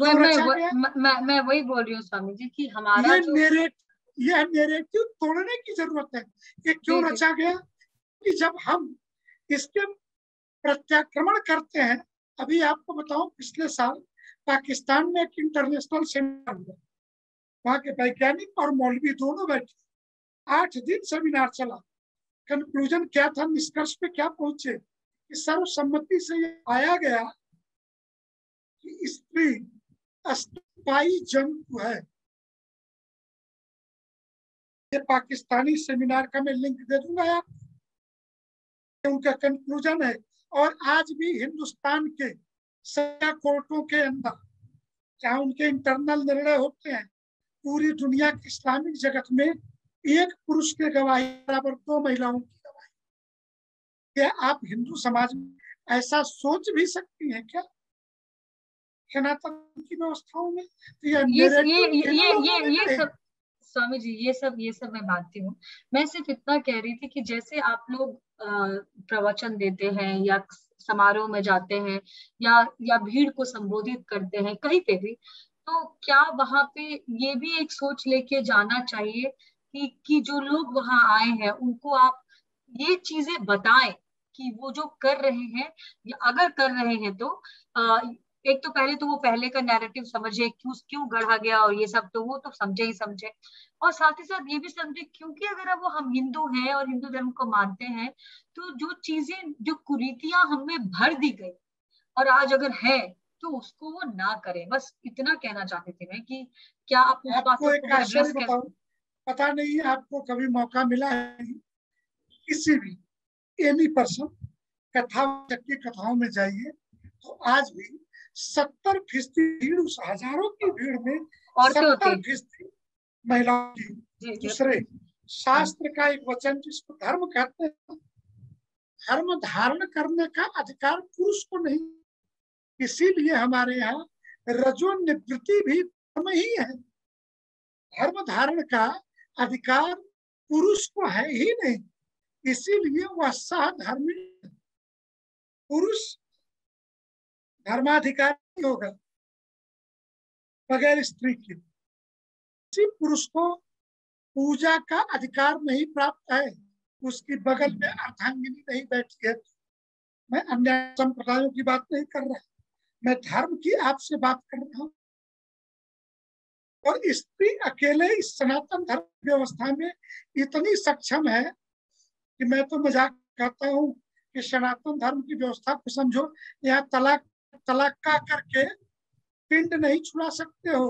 A: मैं, मैं, मैं, मैं वही बोल रही हूँ स्वामी जी कि हमारा
B: ये. नेरेट यह नेरेटिव तोड़ने की ज़रूरत है। ये क्यों रचा गया? कि जब हम इसके प्रत्याक्रमण करते हैं अभी आपको बताऊँ पिछले साल पाकिस्तान में एक इंटरनेशनल सेमिनार हुआ। वहाँ के वैज्ञानिक और मौलवी दोनों बैठे। आठ दिन सेमिनार चला। कंक्लूजन क्या था? निष्कर्ष पे क्या पहुँचे? कि सर्वसम्मति से ये आया गया कि स्त्री स्तूपाई जंतु है। ये पाकिस्तानी सेमिनार का मैं लिंक दे दूँगा आपको उनका कंक्लूजन है। और आज भी हिंदुस्तान के सजा कोर्टों के अंदर जहाँ उनके इंटरनल निर्णय होते हैं पूरी दुनिया के इस्लामिक जगत में एक पुरुष के गवाही बराबर दो महिलाओं की गवाही। क्या आप हिंदू समाज में ऐसा सोच भी सकती हैं क्या? सनातन की व्यवस्थाओं में तो
A: ये ये ये ये ये, ये सब स्वामी जी ये सब ये सब मैं मानती हूँ। मैं सिर्फ़ इतना कह रही थी कि जैसे आप लोग प्रवचन देते हैं या समारोह में जाते हैं या या भीड़ को संबोधित करते हैं कहीं पे भी तो क्या वहाँ पे ये भी एक सोच लेके जाना चाहिए कि कि जो लोग वहाँ आए हैं, उनको आप ये चीज़ें बताएँ कि वो जो कर रहे हैं, या अगर कर रहे हैं तो एक तो पहले तो वो पहले का नैरेटिव समझे क्यों क्यों गढ़ा गया और ये सब तो वो तो समझे ही समझे। और साथ ही साथ ये भी समझे क्योंकि अगर अब वो हम हिंदू हैं और हिंदू धर्म को मानते हैं तो जो चीज़ें जो कुरीतियाँ हमें भर दी गई और आज अगर है तो उसको वो ना करें। बस इतना कहना चाहते थे मैं कि क्या आप उस बात को
B: पता नहीं आपको कभी मौका मिला है किसी भी एनी पर्सन कथा कथाओं में जाइए तो आज भी सत्तर फ़ीसदी भीड़ उस हज़ारों की भीड़ में सत्तर फ़ीसदी महिलाओं की। दूसरे शास्त्र का एक वचन जिसको धर्म कहते हैं धर्म धारण करने का अधिकार पुरुष को नहीं इसीलिए हमारे यहाँ रजो निवृत्ति भी धर्म ही है। धर्म धारण का अधिकार पुरुष को है ही नहीं इसीलिए वह सह धर्मी पुरुष धर्माधिकारी होगा। बगैर स्त्री के। किसी पुरुष को पूजा का अधिकार नहीं प्राप्त है। उसकी बगल में अर्धांगिनी नहीं बैठी है। मैं अन्य संप्रदायों की बात नहीं कर रहा। मैं धर्म की आपसे बात कर रहा हूँ। और स्त्री अकेले इस सनातन धर्म व्यवस्था में इतनी सक्षम है कि मैं तो मज़ाक करता हूँ कि सनातन धर्म की व्यवस्था को समझो। यहाँ तलाक तलाका करके पिंड नहीं छुड़ा सकते हो।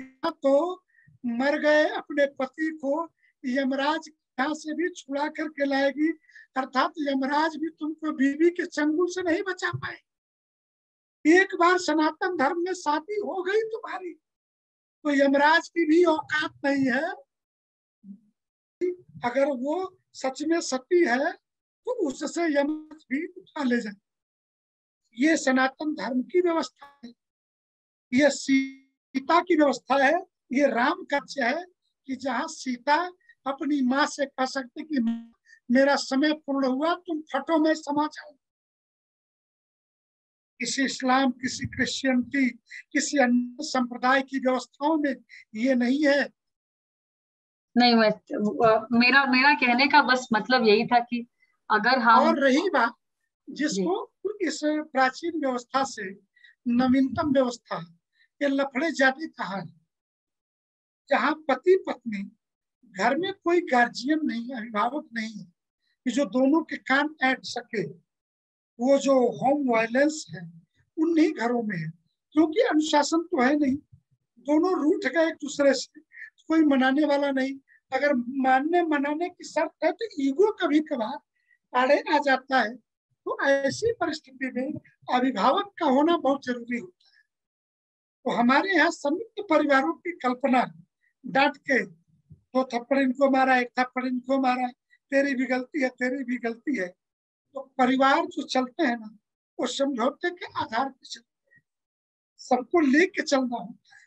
B: या तो मर गए अपने पति को यमराज यहाँ से भी छुड़ा करके लाएगी, अर्थात यमराज भी तुमको बीवी के चंगुल से नहीं बचा पाए। एक बार सनातन धर्म में शादी हो गई तुम्हारी तो यमराज की भी औकात नहीं है। अगर वो सच में सती है तो उससे यमराज भी उठा ले जाए। ये सनातन धर्म की व्यवस्था है। ये सीता की व्यवस्था है। ये राम कार्य है कि जहाँ सीता अपनी माँ से कह सकते कि मेरा समय पूर्ण हुआ तुम फटो में समा जाओ किसी इस्लाम किसी क्रिश्चियनिटी किसी अन्य संप्रदाय की व्यवस्थाओं में ये नहीं है।
A: नहीं मैं मेरा मेरा कहने का बस मतलब यही था कि अगर हम
B: और रही बात जिसको इस प्राचीन व्यवस्था से नवीनतम व्यवस्था, ये लफड़े जाति कहा है जहाँ पति पत्नी, घर में कोई गार्जियन नहीं, अभिभावक नहीं है कि जो दोनों के कान ऐट सके, वो जो होम वायलेंस है, उन्हीं घरों में है। क्योंकि अनुशासन तो है नहीं, दोनों रूठ गए एक दूसरे से, कोई मनाने वाला नहीं। अगर मानने मनाने की शर्त है तो ईगो कभी कभार आड़े आ जाता है। तो ऐसी परिस्थिति में अभिभावक का होना बहुत ज़रूरी होता है। तो हमारे यहाँ संयुक्त परिवारों की कल्पना डांट के, दो थप्पड़ इनको मारा, एक थप्पड़ इनको मारा, तेरी भी गलती है, तेरी भी गलती है। तो परिवार जो चलते हैं ना, वो समझौते के आधार पर चलते हैं। सबको लेके चलना होता है।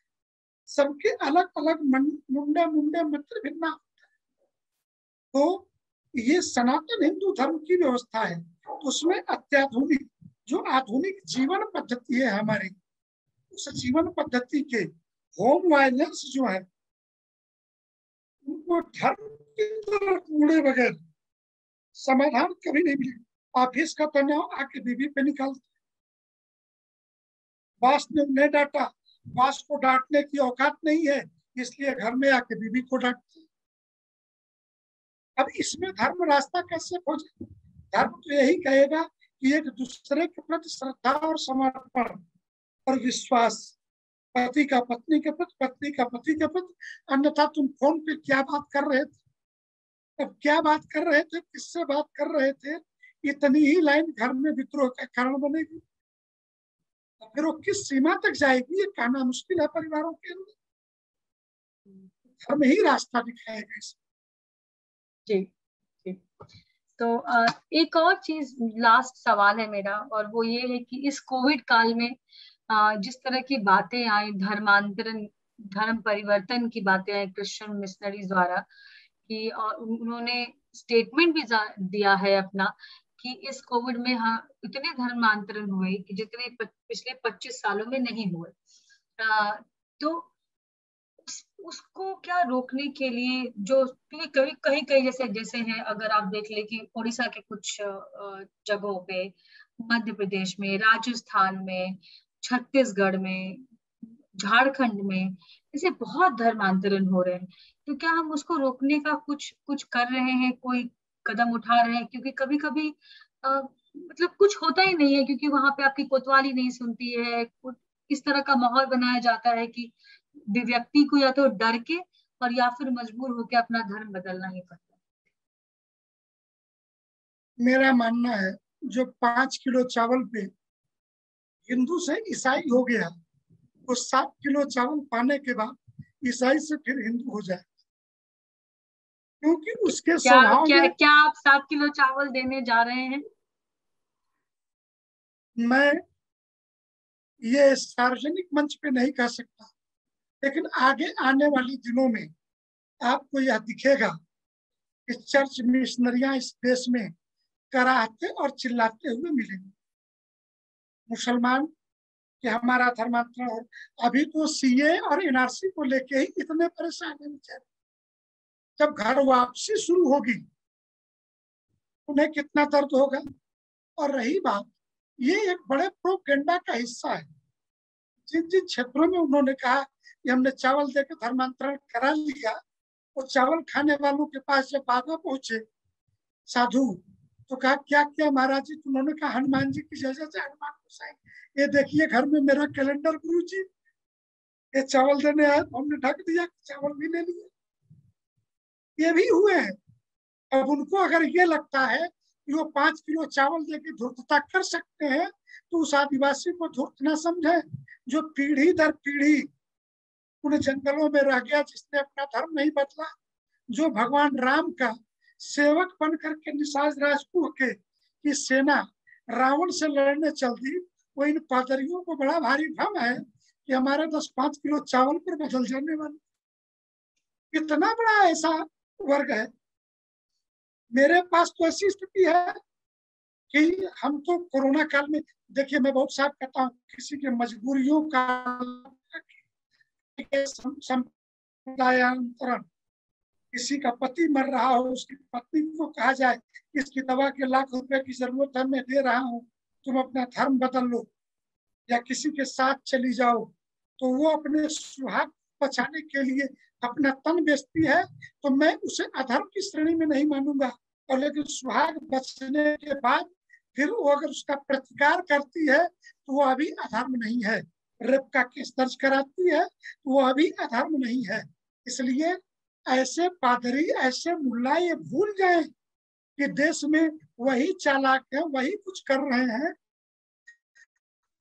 B: सबके अलग अलग मुंडे मुंडे मित्र भिन्ना होता है। तो ये सनातन हिंदू धर्म की व्यवस्था है, उसमें अत्याधुनिक, जो आधुनिक जीवन पद्धति है हमारी, उस जीवन पद्धति के होम वायलेंस जो है, उनको धर्म की बगैर समाधान कभी नहीं मिलेगा ऑफ़िस का तनाव आके बीबी पे निकालते बॉस ने उन्हें डांटा, बॉस को डांटने की औकात नहीं है, इसलिए घर में आके बीबी को डांटते अब इसमें धर्म रास्ता कैसे खोजे? धर्म तो यही कहेगा कि एक दूसरे के प्रति श्रद्धा और समर्पण और विश्वास। पति का पत्नी के प्रति, पत्नी का पति के प्रति, अन्यथा तुम फ़ोन पे क्या बात कर रहे थे? अब क्या बात कर रहे थे? किससे बात कर रहे थे? इतनी ही लाइन घर में विद्रोह का कारण बनेगी। तो फिर वो किस सीमा तक जाएगी? ये कहना मुश्किल है परिवारों के अंदर धर्म ही रास्ता दिखाएगा इसमें।
A: जी तो एक और चीज़ लास्ट सवाल है मेरा, और वो ये है कि इस कोविड काल में जिस तरह की बातें आई, धर्मांतरण, धर्म परिवर्तन की बातें आई क्रिश्चियन मिशनरीज द्वारा, कि और उन्होंने स्टेटमेंट भी दिया है अपना, कि इस कोविड में हाँ इतने धर्मांतरण हुए कि जितने पिछले 25 सालों में नहीं हुए। तो उसको क्या रोकने के लिए जो कहीं कहीं कहीं जैसे जैसे हैं अगर आप देख ले कि उड़ीसा के कुछ जगहों पे मध्य प्रदेश में राजस्थान में छत्तीसगढ़ में झारखंड में ऐसे बहुत धर्मांतरण हो रहे हैं तो क्या हम उसको रोकने का कुछ कुछ कर रहे हैं कोई कदम उठा रहे हैं? क्योंकि कभी कभी आ, मतलब कुछ होता ही नहीं है क्योंकि वहाँ पे आपकी कोतवाली नहीं सुनती है इस तरह का माहौल बनाया जाता है कि व्यक्ति को या तो डर के और या फिर मजबूर होकर अपना धर्म बदलना ही पड़ता है।
B: मेरा मानना है जो पाँच किलो चावल पे हिंदू से ईसाई हो गया वो सात किलो चावल पाने के बाद ईसाई से फिर हिंदू हो जाए। क्योंकि उसके
A: क्या क्या क्या आप सात किलो चावल देने जा रहे हैं?
B: मैं ये सार्वजनिक मंच पे नहीं कह सकता। लेकिन आगे आने वाले दिनों में आपको यह दिखेगा कि चर्च मिशनरियाँ इस देश में कराते और चिल्लाते हुए मिलेंगे। मुसलमान कि हमारा धर्मांतरण और अभी तो सीए और एनआरसी को लेके ही इतने परेशान है बेचारे। जब घर वापसी शुरू होगी, उन्हें कितना दर्द होगा? और रही बात, ये एक बड़े प्रोपेगेंडा का हिस्सा है। जिन जिन क्षेत्रों में उन्होंने कहा कि हमने चावल देकर धर्मांतरण करा लिया वो चावल खाने वालों के पास जब बाबा पहुँचे, साधु तो कहा, क्या क्या महाराज जी? उन्होंने कहा, हनुमान जी की जय हनुमान को ये देखिए, घर में मेरा कैलेंडर गुरु जी ये चावल देने आए, हमने ढक दिया, चावल भी ले लिए। ये भी हुए हैं। अब उनको अगर ये लगता है कि वो पाँच किलो चावल देके धूर्तता कर सकते हैं तो उस आदिवासी को धूर्त ना समझे। जो पीढ़ी दर पीढ़ी उन जंगलों में रह गया जिसने अपना धर्म नहीं बदला। जो भगवान राम का सेवक बन करके निषाद राजपुर के की सेना रावण से लड़ने चल दी वो इन पादरियों को बड़ा भारी भ्रम है कि हमारे दस पाँच किलो चावल पर बदल जाने वाले। इतना बड़ा ऐसा वर्ग है। मेरे पास तो ऐसी स्थिति है कि हम तो कोरोना काल में, देखिए मैं बहुत साफ़ कहता हूँ, किसी के मजबूरियों का समुदायांतरण किसी का पति मर रहा हो, उसकी पत्नी को कहा जाए इसकी दवा के लाख रुपए की ज़रूरत है, मैं दे रहा हूँ, तुम अपना धर्म बदल लो या किसी के साथ चली जाओ। तो वो अपने सुहाग बचाने के लिए अपना तन बेचती है तो मैं उसे अधर्म की श्रेणी में नहीं मानूँगा। और लेकिन सुहाग बचने के बाद फिर वो अगर उसका प्रतिकार करती है तो वो अभी अधर्म नहीं है। रेप का केस दर्ज कराती है तो वो अभी अधर्म नहीं है। इसलिए ऐसे पादरी, ऐसे मुल्ला ये भूल जाए कि देश में वही चालाक है, वही कुछ कर रहे हैं।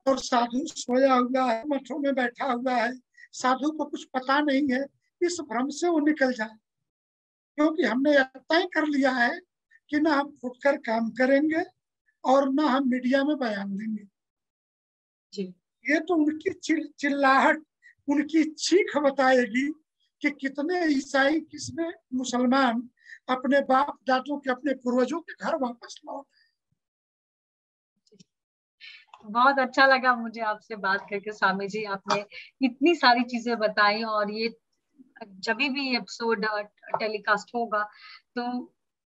B: और साधु सोया हुआ है, मठों में बैठा हुआ है। साधु को कुछ पता नहीं है, इस भ्रम से वो निकल जाए। क्योंकि हमने तय कर लिया है कि ना हम फुटकर काम करेंगे और ना हम मीडिया में बयान देंगे। जी। ये तो उनकी चिल, चिल्लाहट उनकी चीख बताएगी कि कितने ईसाई किसने मुसलमान अपने बाप दादों के अपने पूर्वजों के घर वापस लौट
A: बहुत अच्छा लगा मुझे आपसे बात करके स्वामी जी आपने इतनी सारी चीज़ें बताई और ये जब भी एपिसोड टेलीकास्ट होगा तो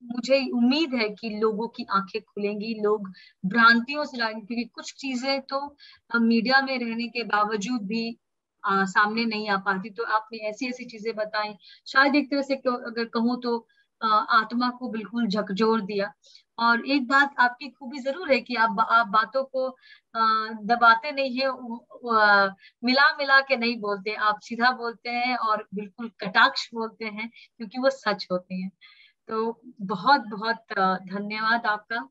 A: मुझे उम्मीद है कि लोगों की आँखें खुलेंगी लोग भ्रांतियों से जाएँगे क्योंकि कुछ चीज़ें तो मीडिया में रहने के बावजूद भी आ, सामने नहीं आ पाती। तो आपने ऐसी ऐसी चीज़ें बताई। शायद एक तरह से अगर कहूँ तो आ, आत्मा को बिल्कुल झकझोर दिया। और एक बात आपकी खूबी ज़रूर है कि आप आप बातों को दबाते नहीं है मिला मिला के नहीं बोलते। आप सीधा बोलते हैं और बिल्कुल कटाक्ष बोलते हैं क्योंकि वो सच होते हैं। तो बहुत बहुत धन्यवाद आपका।